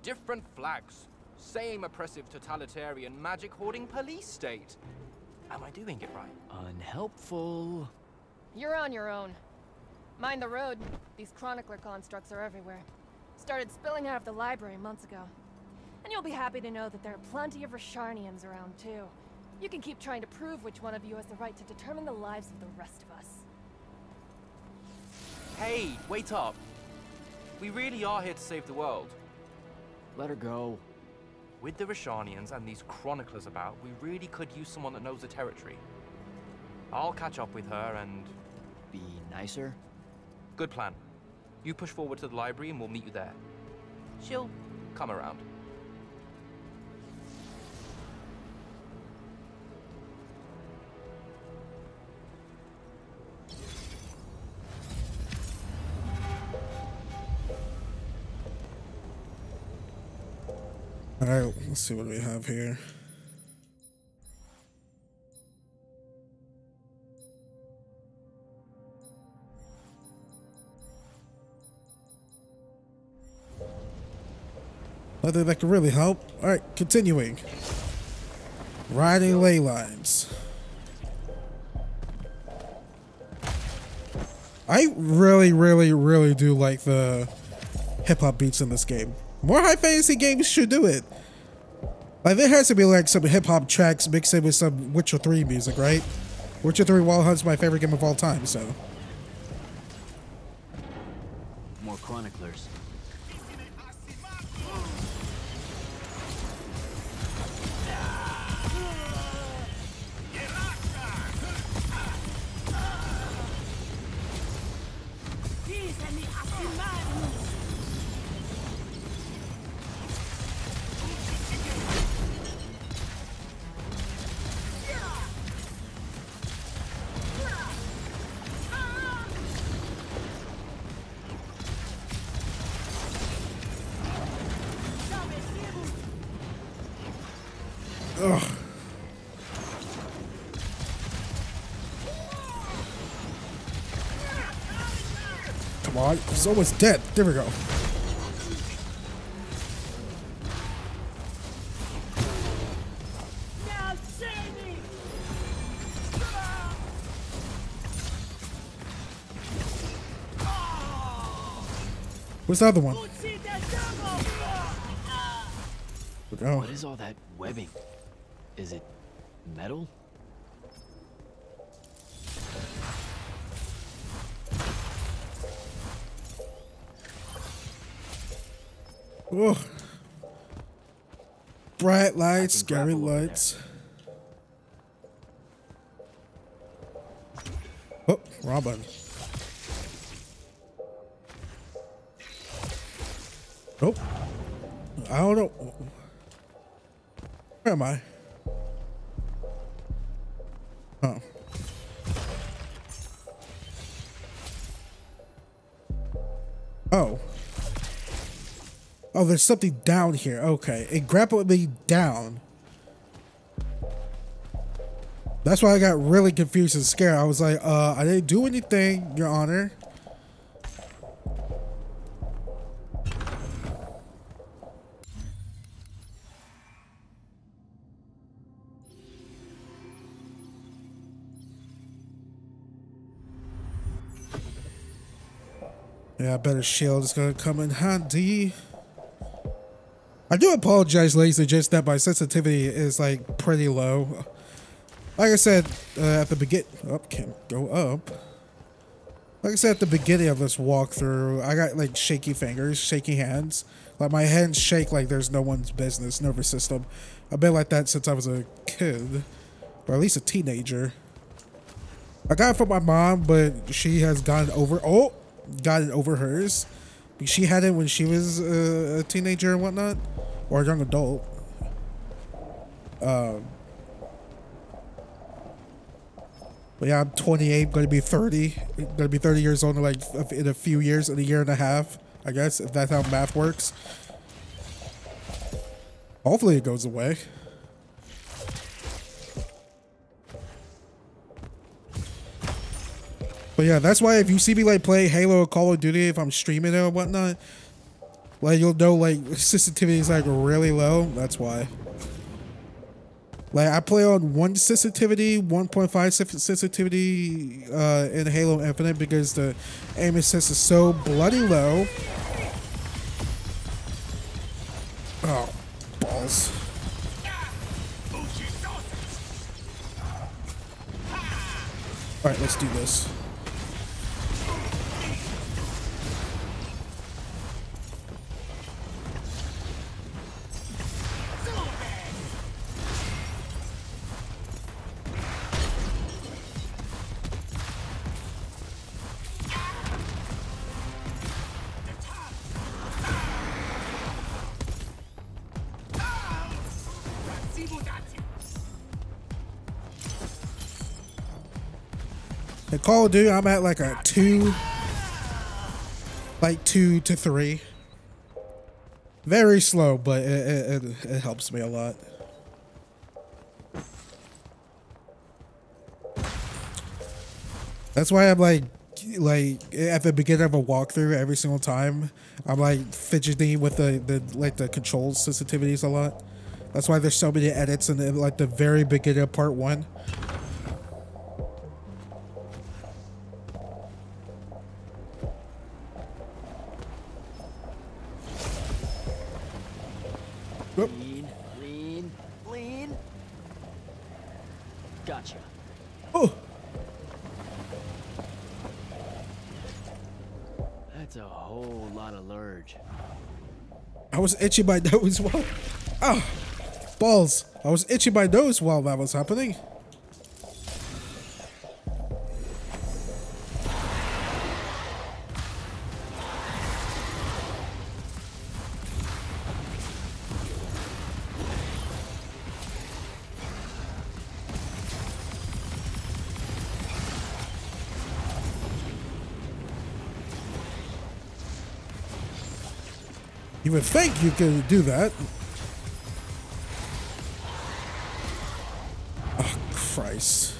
Different flags. Same oppressive totalitarian magic hoarding police state. Am I doing it right? Unhelpful. You're on your own. Mind the road. These chronicler constructs are everywhere. Started spilling out of the library months ago. And you'll be happy to know that there are plenty of Rasharnians around, too. You can keep trying to prove which one of you has the right to determine the lives of the rest of us. Hey, wait up. We really are here to save the world. Let her go. With the Rasharnians and these chroniclers about, we really could use someone that knows the territory. I'll catch up with her and... Be nicer? Good plan. You push forward to the library and we'll meet you there. She'll come around. All right, let's see what we have here. Nothing that can really help. All right, continuing. Riding ley lines. I really, really, really do like the hip hop beats in this game. More high fantasy games should do it. Like there has to be like some hip hop tracks mixed in with some Witcher 3 music, right? Witcher 3 Wild Hunt's my favorite game of all time, so. More chroniclers. He's almost dead. There we go. Where's the other one? Oh. What is all that webbing? Is it metal? Lights, scary lights. Oh, wrong button. there's something down here. Okay. It grappled me down. That's why I got really confused and scared. I was like, uh, I didn't do anything, Your Honor. Yeah, better shield is gonna come in handy. I do apologize, ladies and gents, that my sensitivity is like pretty low. Like I said uh, at the begin, up oh, can't go up. Like I said at the beginning of this walkthrough, I got like shaky fingers, shaky hands. Like my hands shake like there's no one's business, nervous system. I've been like that since I was a kid, or at least a teenager. I got it from my mom, but she has gotten over. Oh, gotten over hers. She had it when she was uh, a teenager and whatnot, or a young adult. Um. But yeah, I'm 28, going to be 30. Going to be 30 years old in like in a few years, in a year and a half, I guess, if that's how math works. Hopefully it goes away. But yeah, that's why if you see me like play Halo or Call of Duty, if I'm streaming it or whatnot, like you'll know like sensitivity is like really low. That's why. Like I play on one sensitivity, 1.5 sensitivity uh, in Halo Infinite because the aim assist is so bloody low. Oh, balls. All right, let's do this. Call of Duty, I'm at like a two, like two to three. Very slow, but it, it, it helps me a lot. That's why I'm like, like at the beginning of a walkthrough every single time, I'm like fidgeting with the, the like the control sensitivities a lot. That's why there's so many edits in like the very beginning of part one. I was itching by those while... Ah! Balls! I was itching my nose while that was happening. You would think you could do that. Oh, Christ.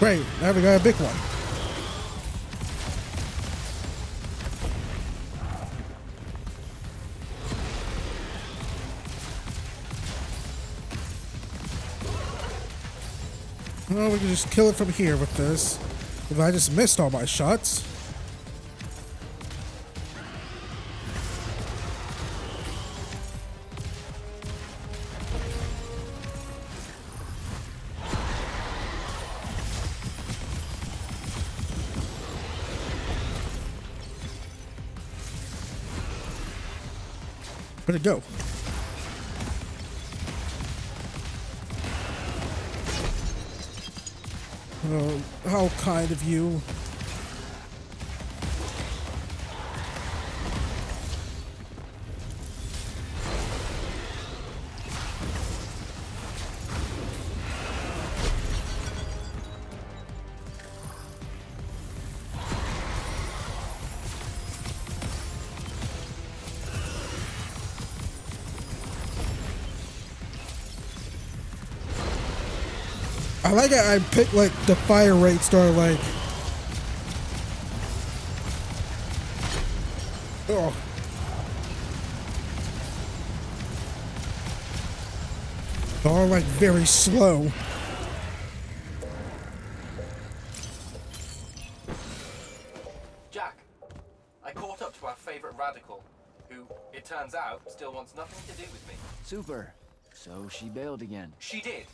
Great, now we got a big one. We can just kill it from here with this. If I just missed all my shots. Where'd it go? Oh, how kind of you. I like it. I picked like the fire rate start like. Oh. All like very slow. Jak, I caught up to our favorite radical, who, it turns out, still wants nothing to do with me. Super. So she bailed again. She did.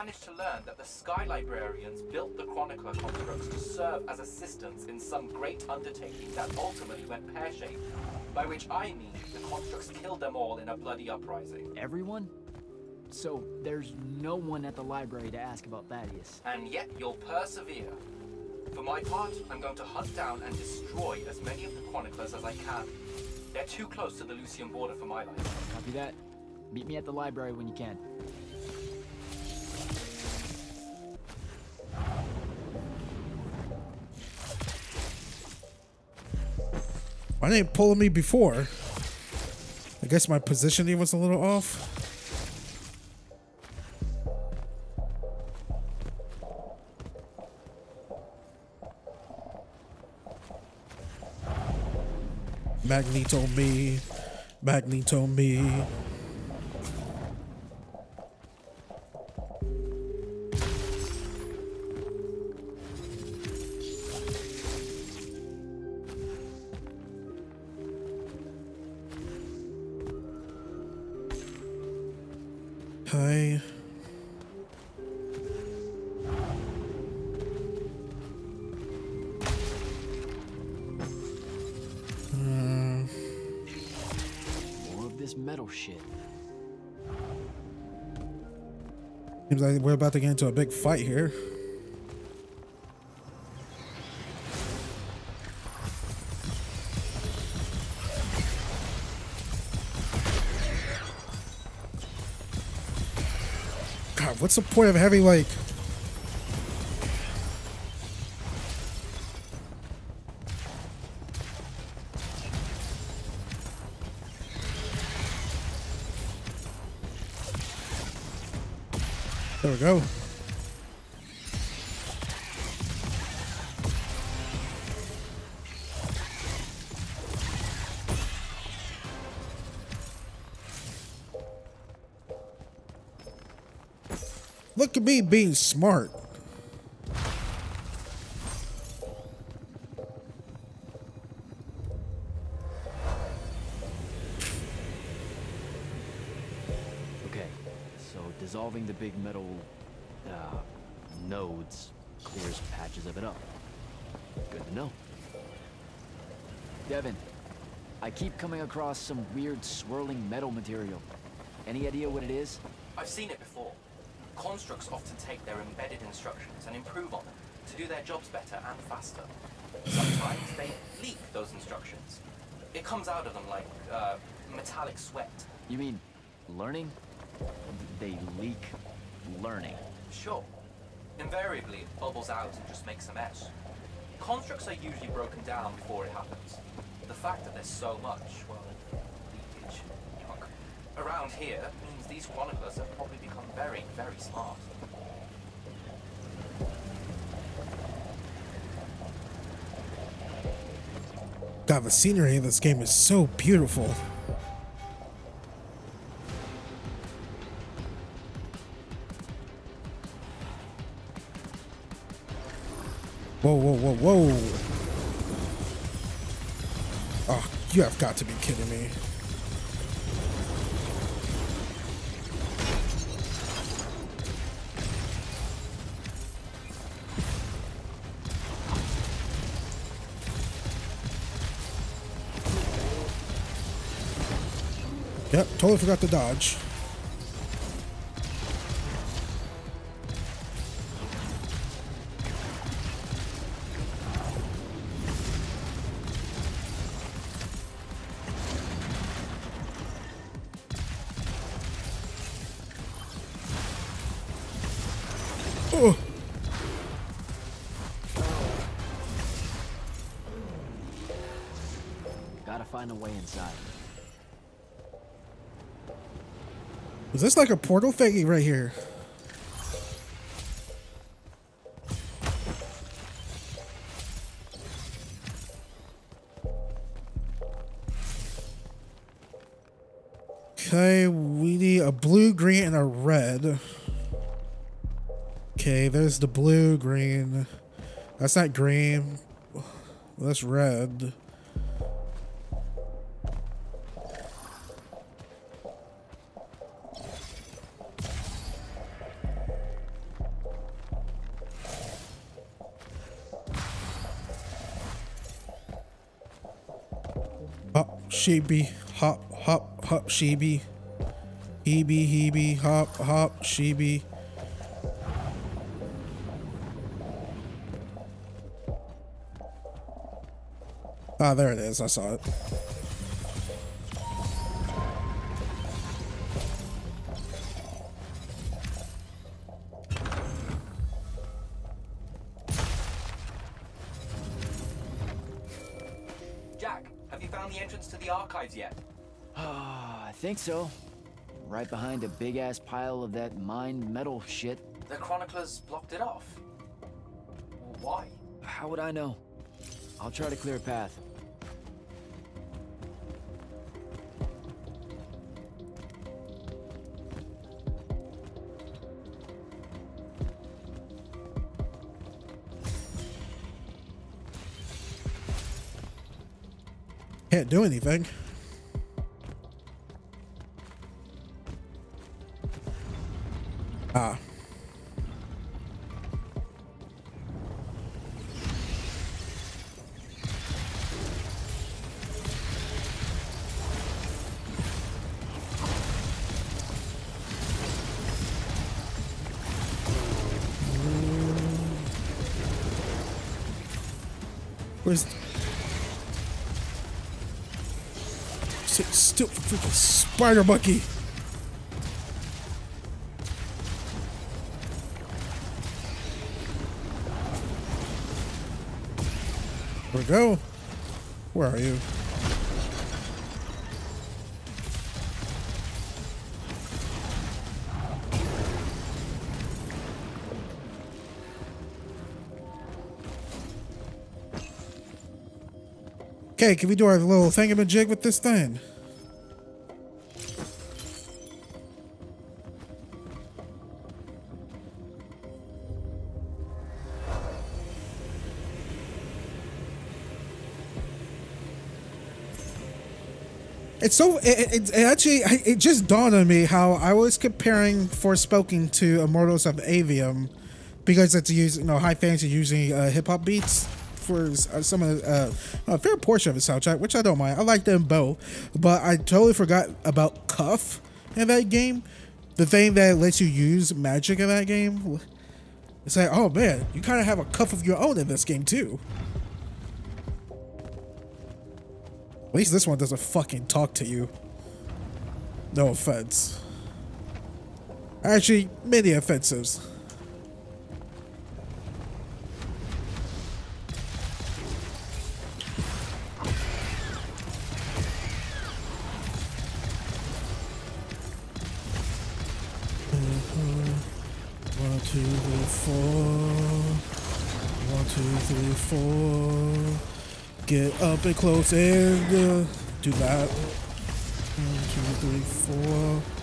Managed to learn that the Sky Librarians built the Chronicler constructs to serve as assistants in some great undertaking that ultimately went pear-shaped. By which I mean the constructs killed them all in a bloody uprising. Everyone? So there's no one at the library to ask about Thaddeus. And yet you'll persevere. For my part, I'm going to hunt down and destroy as many of the Chroniclers as I can. They're too close to the Lucian border for my life. Copy that. Meet me at the library when you can. Why didn't it pull me before? I guess my positioning was a little off. Magneto me. Magneto me. About to get into a big fight here. God, what's the point of having like go. Look at me being smart. Dissolving the big metal uh, nodes clears patches of it up. Good to know. Devyn, I keep coming across some weird swirling metal material. Any idea what it is? I've seen it before. Constructs often take their embedded instructions and improve on them to do their jobs better and faster. Sometimes they leak those instructions. It comes out of them like uh, metallic sweat. You mean learning? They leak learning. Sure. Invariably, it bubbles out and just makes a mess. Constructs are usually broken down before it happens. The fact that there's so much, well, leakage, yuck, around here means these chroniclers have probably become very, very smart. God, the scenery in this game is so beautiful. Whoa, whoa. Oh, you have got to be kidding me. Yep, totally forgot to dodge. Is this like a portal thingy right here? Okay, we need a blue, green, and a red. Okay, there's the blue, green. That's not green. That's red. Hop, sheepy, hop, hop, hop, sheepy. Heebie, heebie, hop, hop, sheepy. Ah, there it is. I saw it. Think so. Right behind a big ass pile of that mined metal shit. The chroniclers blocked it off. Why? How would I know? I'll try to clear a path. Can't do anything. Where's Sit still, freaking spider monkey. Where go? Where are you? Okay, can we do our little thingamajig with this thing? It's so it, it, it actually it just dawned on me how I was comparing Forspoken to Immortals of Aveum because it's using you know high fantasy using uh, hip hop beats for uh, some of uh, a fair portion of the soundtrack, which I don't mind. I like them both, but I totally forgot about Cuff in that game. The thing that lets you use magic in that game. It's like, oh man, you kind of have a cuff of your own in this game too. At least this one doesn't fucking talk to you. No offense. Actually, many offenses. Close and uh, do that. One, two, three, four.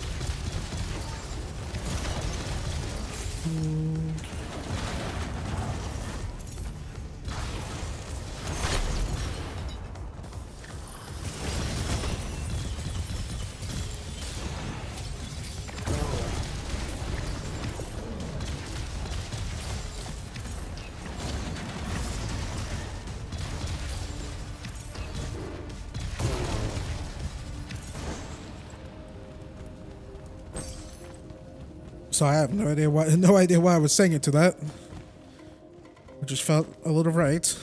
I have no idea why no idea why I was saying it to that. It just felt a little right.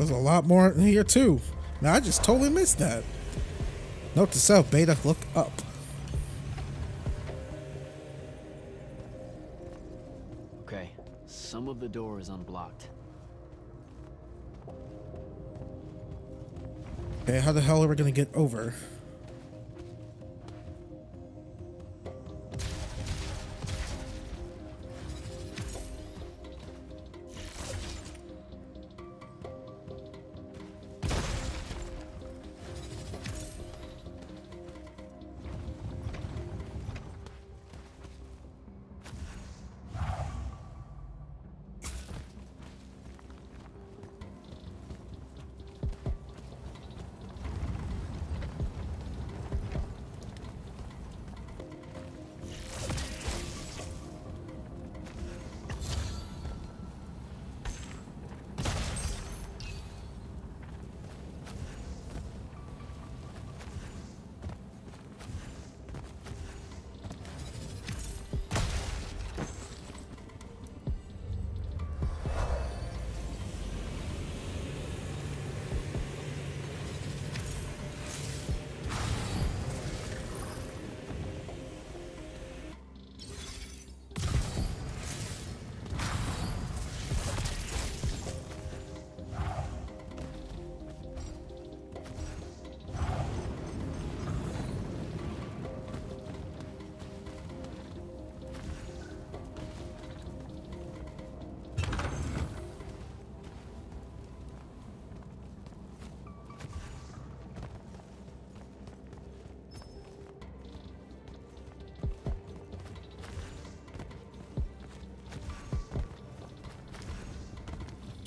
There's a lot more in here too. Now I just totally missed that. Note to self, Baytuh, look up. Okay, some of the door is unblocked. Okay, how the hell are we gonna get over?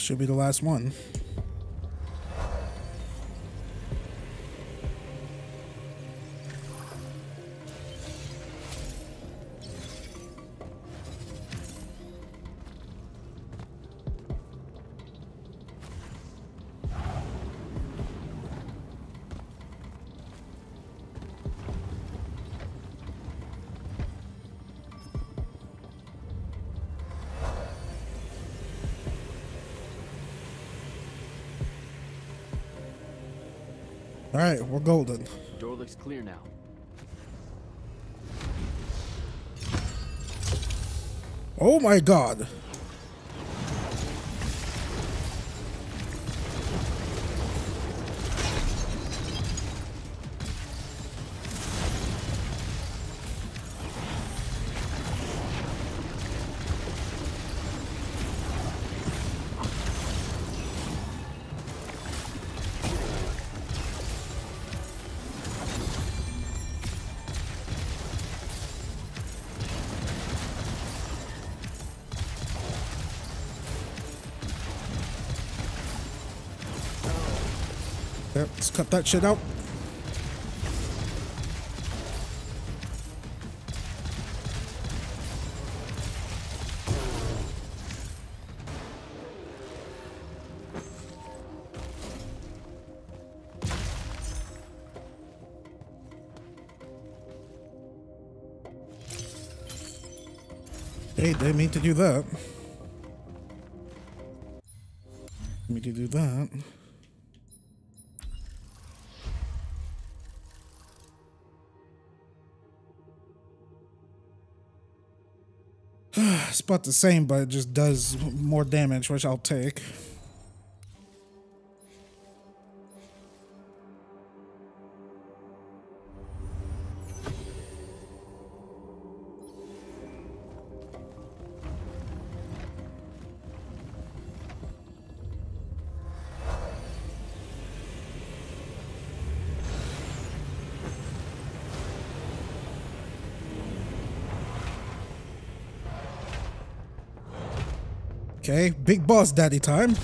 Should be the last one. All right, we're golden. Door looks clear now. Oh my god. Cut that shit out. Hey, didn't mean to do that. Mean to do that. About the same, but it just does more damage, which I'll take. Okay, big boss daddy time.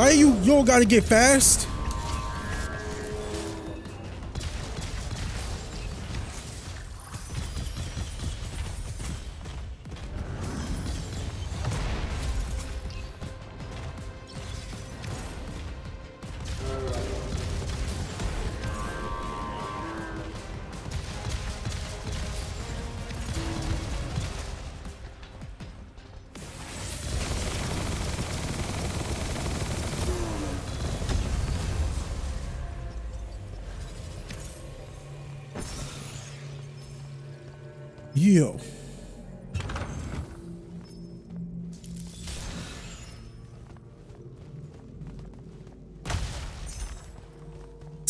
Why you you don't gotta get fast?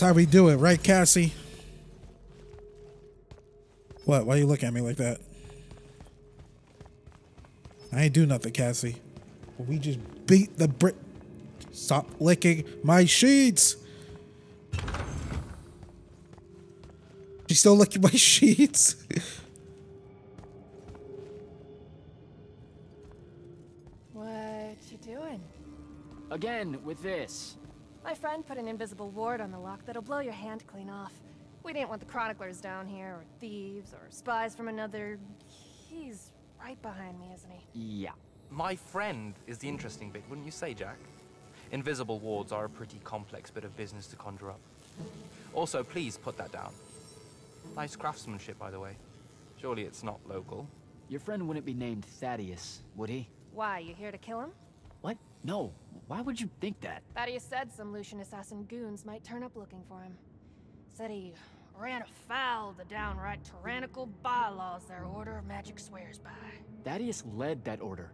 That's how we do it, right, Cassie? What? Why you look at me like that? I ain't do nothing, Cassie. We just beat the Brit. Stop licking my sheets. She's still licking my sheets. What you doing? Again, with this. My friend put an invisible ward on the lock that'll blow your hand clean off. We didn't want the chroniclers down here, or thieves, or spies from another... He's right behind me, isn't he? Yeah. My friend is the interesting bit, wouldn't you say, Jak? Invisible wards are a pretty complex bit of business to conjure up. Also, please put that down. Nice craftsmanship, by the way. Surely it's not local. Your friend wouldn't be named Thaddeus, would he? Why, you here to kill him? What? No. Why would you think that? Thaddeus said some Lucian assassin goons might turn up looking for him. Said he ran afoul of the downright tyrannical bylaws their Order of Magic swears by. Thaddeus led that order.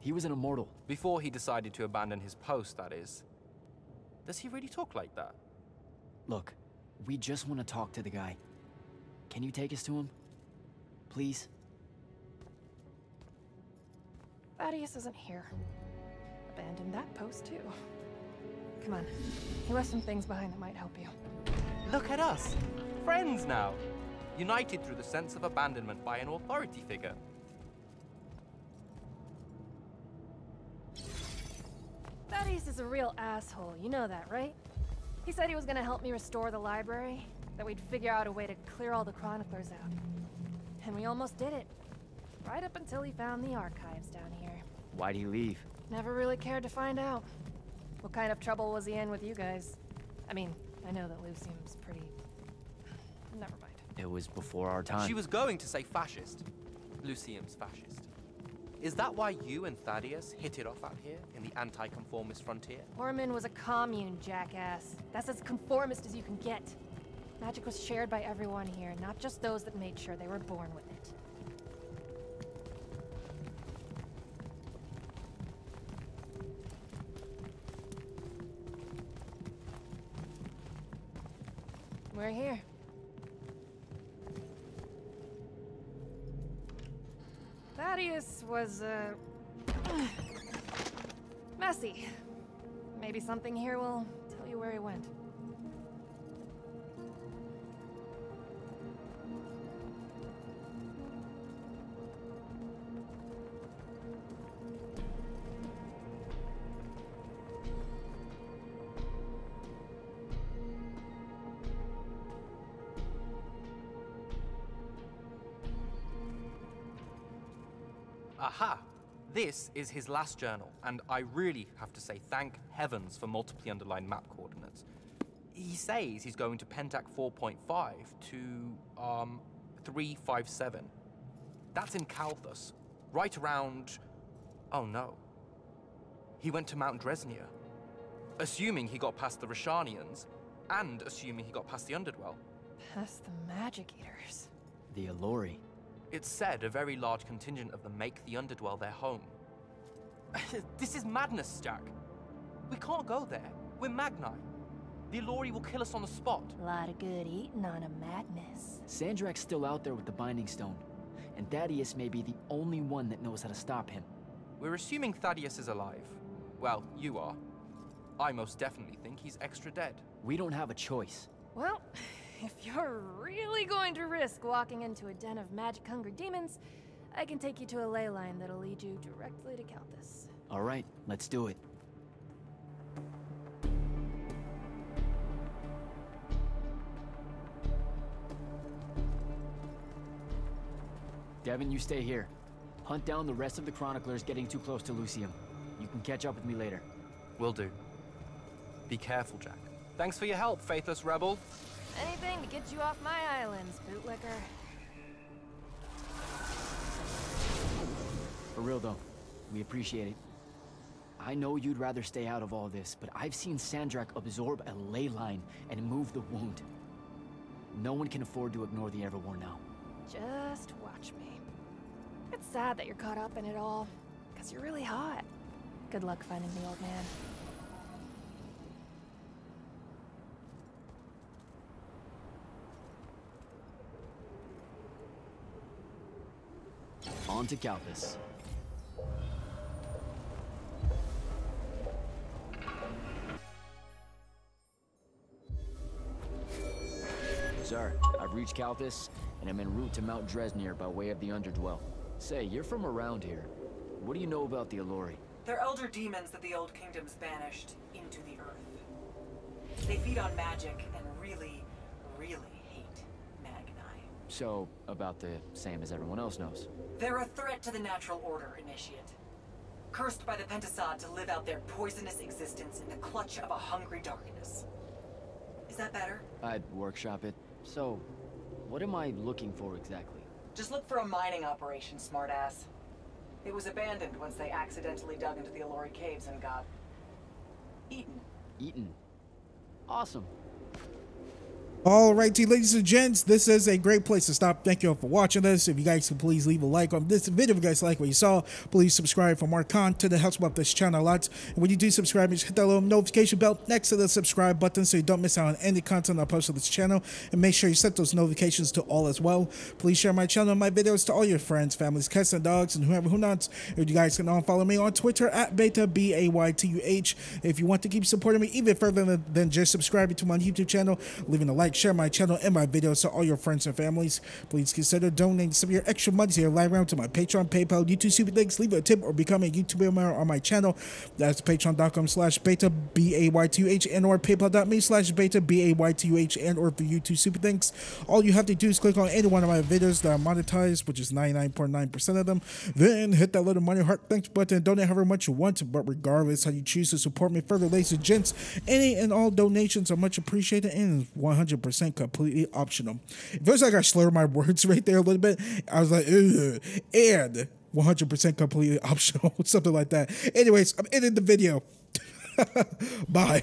He was an immortal. Before he decided to abandon his post, that is. Does he really talk like that? Look, we just want to talk to the guy. Can you take us to him? Please? Thaddeus isn't here. Abandoned that post, too. Come on. He left some things behind that might help you. Look at us! Friends now! United through the sense of abandonment by an authority figure. Thaddeus is a real asshole, you know that, right? He said he was gonna help me restore the library, that we'd figure out a way to clear all the chroniclers out. And we almost did it. Right up until he found the archives down here. Why'd he leave? Never really cared to find out. What kind of trouble was he in with you guys? I mean, I know that Lucium's pretty... Never mind. It was before our time. She was going to say fascist. Lucium's fascist. Is that why you and Thaddeus hit it off out here in the anti-conformist frontier? Horman was a commune, jackass. That's as conformist as you can get. Magic was shared by everyone here, not just those that made sure they were born with it. We're here. Thaddeus was, uh... messy. Maybe something here will tell you where he went. Aha! This is his last journal, and I really have to say thank heavens for multiply underlined map coordinates. He says he's going to Pentac 4.5 to, um, 357. That's in Kalthus, right around... Oh no. He went to Mount Dresnia. Assuming he got past the Rasharnians, and assuming he got past the Underdwell. Past the Magic Eaters. The Allori. It's said a very large contingent of them make the Underdwell their home. this is madness, Jak. We can't go there. We're Magni. The Allori will kill us on the spot. A lot of good eating on a madness. Sandrakk's still out there with the Binding Stone, and Thaddeus may be the only one that knows how to stop him. We're assuming Thaddeus is alive. Well, you are. I most definitely think he's extra dead. We don't have a choice. Well, If you're really going to risk walking into a den of magic-hungry demons, I can take you to a ley line that'll lead you directly to Calthus. All right, let's do it. Devyn, you stay here. Hunt down the rest of the Chroniclers getting too close to Lucium. You can catch up with me later. Will do. Be careful, Jak. Thanks for your help, Faithless Rebel. Anything to get you off my islands, bootlicker. For real though, we appreciate it. I know you'd rather stay out of all this, but I've seen Sandrakk absorb a ley line and move the wound. No one can afford to ignore the Everwar now. Just watch me. It's sad that you're caught up in it all, because you're really hot. Good luck finding the old man. On to Calthus. Sir, I've reached Calthus, and I'm en route to Mount Dresnir by way of the Underdwell. Say, you're from around here. What do you know about the Allori? They're elder demons that the Old Kingdoms banished into the Earth. They feed on magic and really. So, about the same as everyone else knows. They're a threat to the natural order, Initiate. Cursed by the Pentasod to live out their poisonous existence in the clutch of a hungry darkness. Is that better? I'd workshop it. So, what am I looking for exactly? Just look for a mining operation, smartass. It was abandoned once they accidentally dug into the Allori caves and got... eaten. Eaten. Awesome. Alrighty, ladies and gents, this is a great place to stop. Thank you all for watching this. If you guys can please leave a like on this video, if you guys like what you saw, please subscribe for more content. It helps me out this channel a lot. And when you do subscribe, just hit that little notification bell next to the subscribe button so you don't miss out on any content I post on this channel. And make sure you set those notifications to all as well. Please share my channel and my videos to all your friends, families, cats, and dogs, and whoever who not. If you guys can all follow me on Twitter at Baytuh b a y t u h. If you want to keep supporting me even further than, than just subscribing to my YouTube channel, leaving a like, share my channel and my videos to all your friends and families. Please consider donating some of your extra money here live around to my Patreon, PayPal, YouTube super links. Leave a tip or become a YouTube member on my channel. That's patreon.com slash Baytuh b a y t u h and or paypal.me slash Baytuh b a y t u h and or for YouTube super thanks. All you have to do is click on any one of my videos that are monetized, which is 99.9% of them. Then hit that little money heart thanks button. Donate however much you want. But regardless how you choose to support me further, ladies and gents, any and all donations are much appreciated and 100% completely optional. It feels like I slur my words right there a little bit. I was like, Ugh. and 100% completely optional, something like that. Anyways, I'm ending the video. Bye.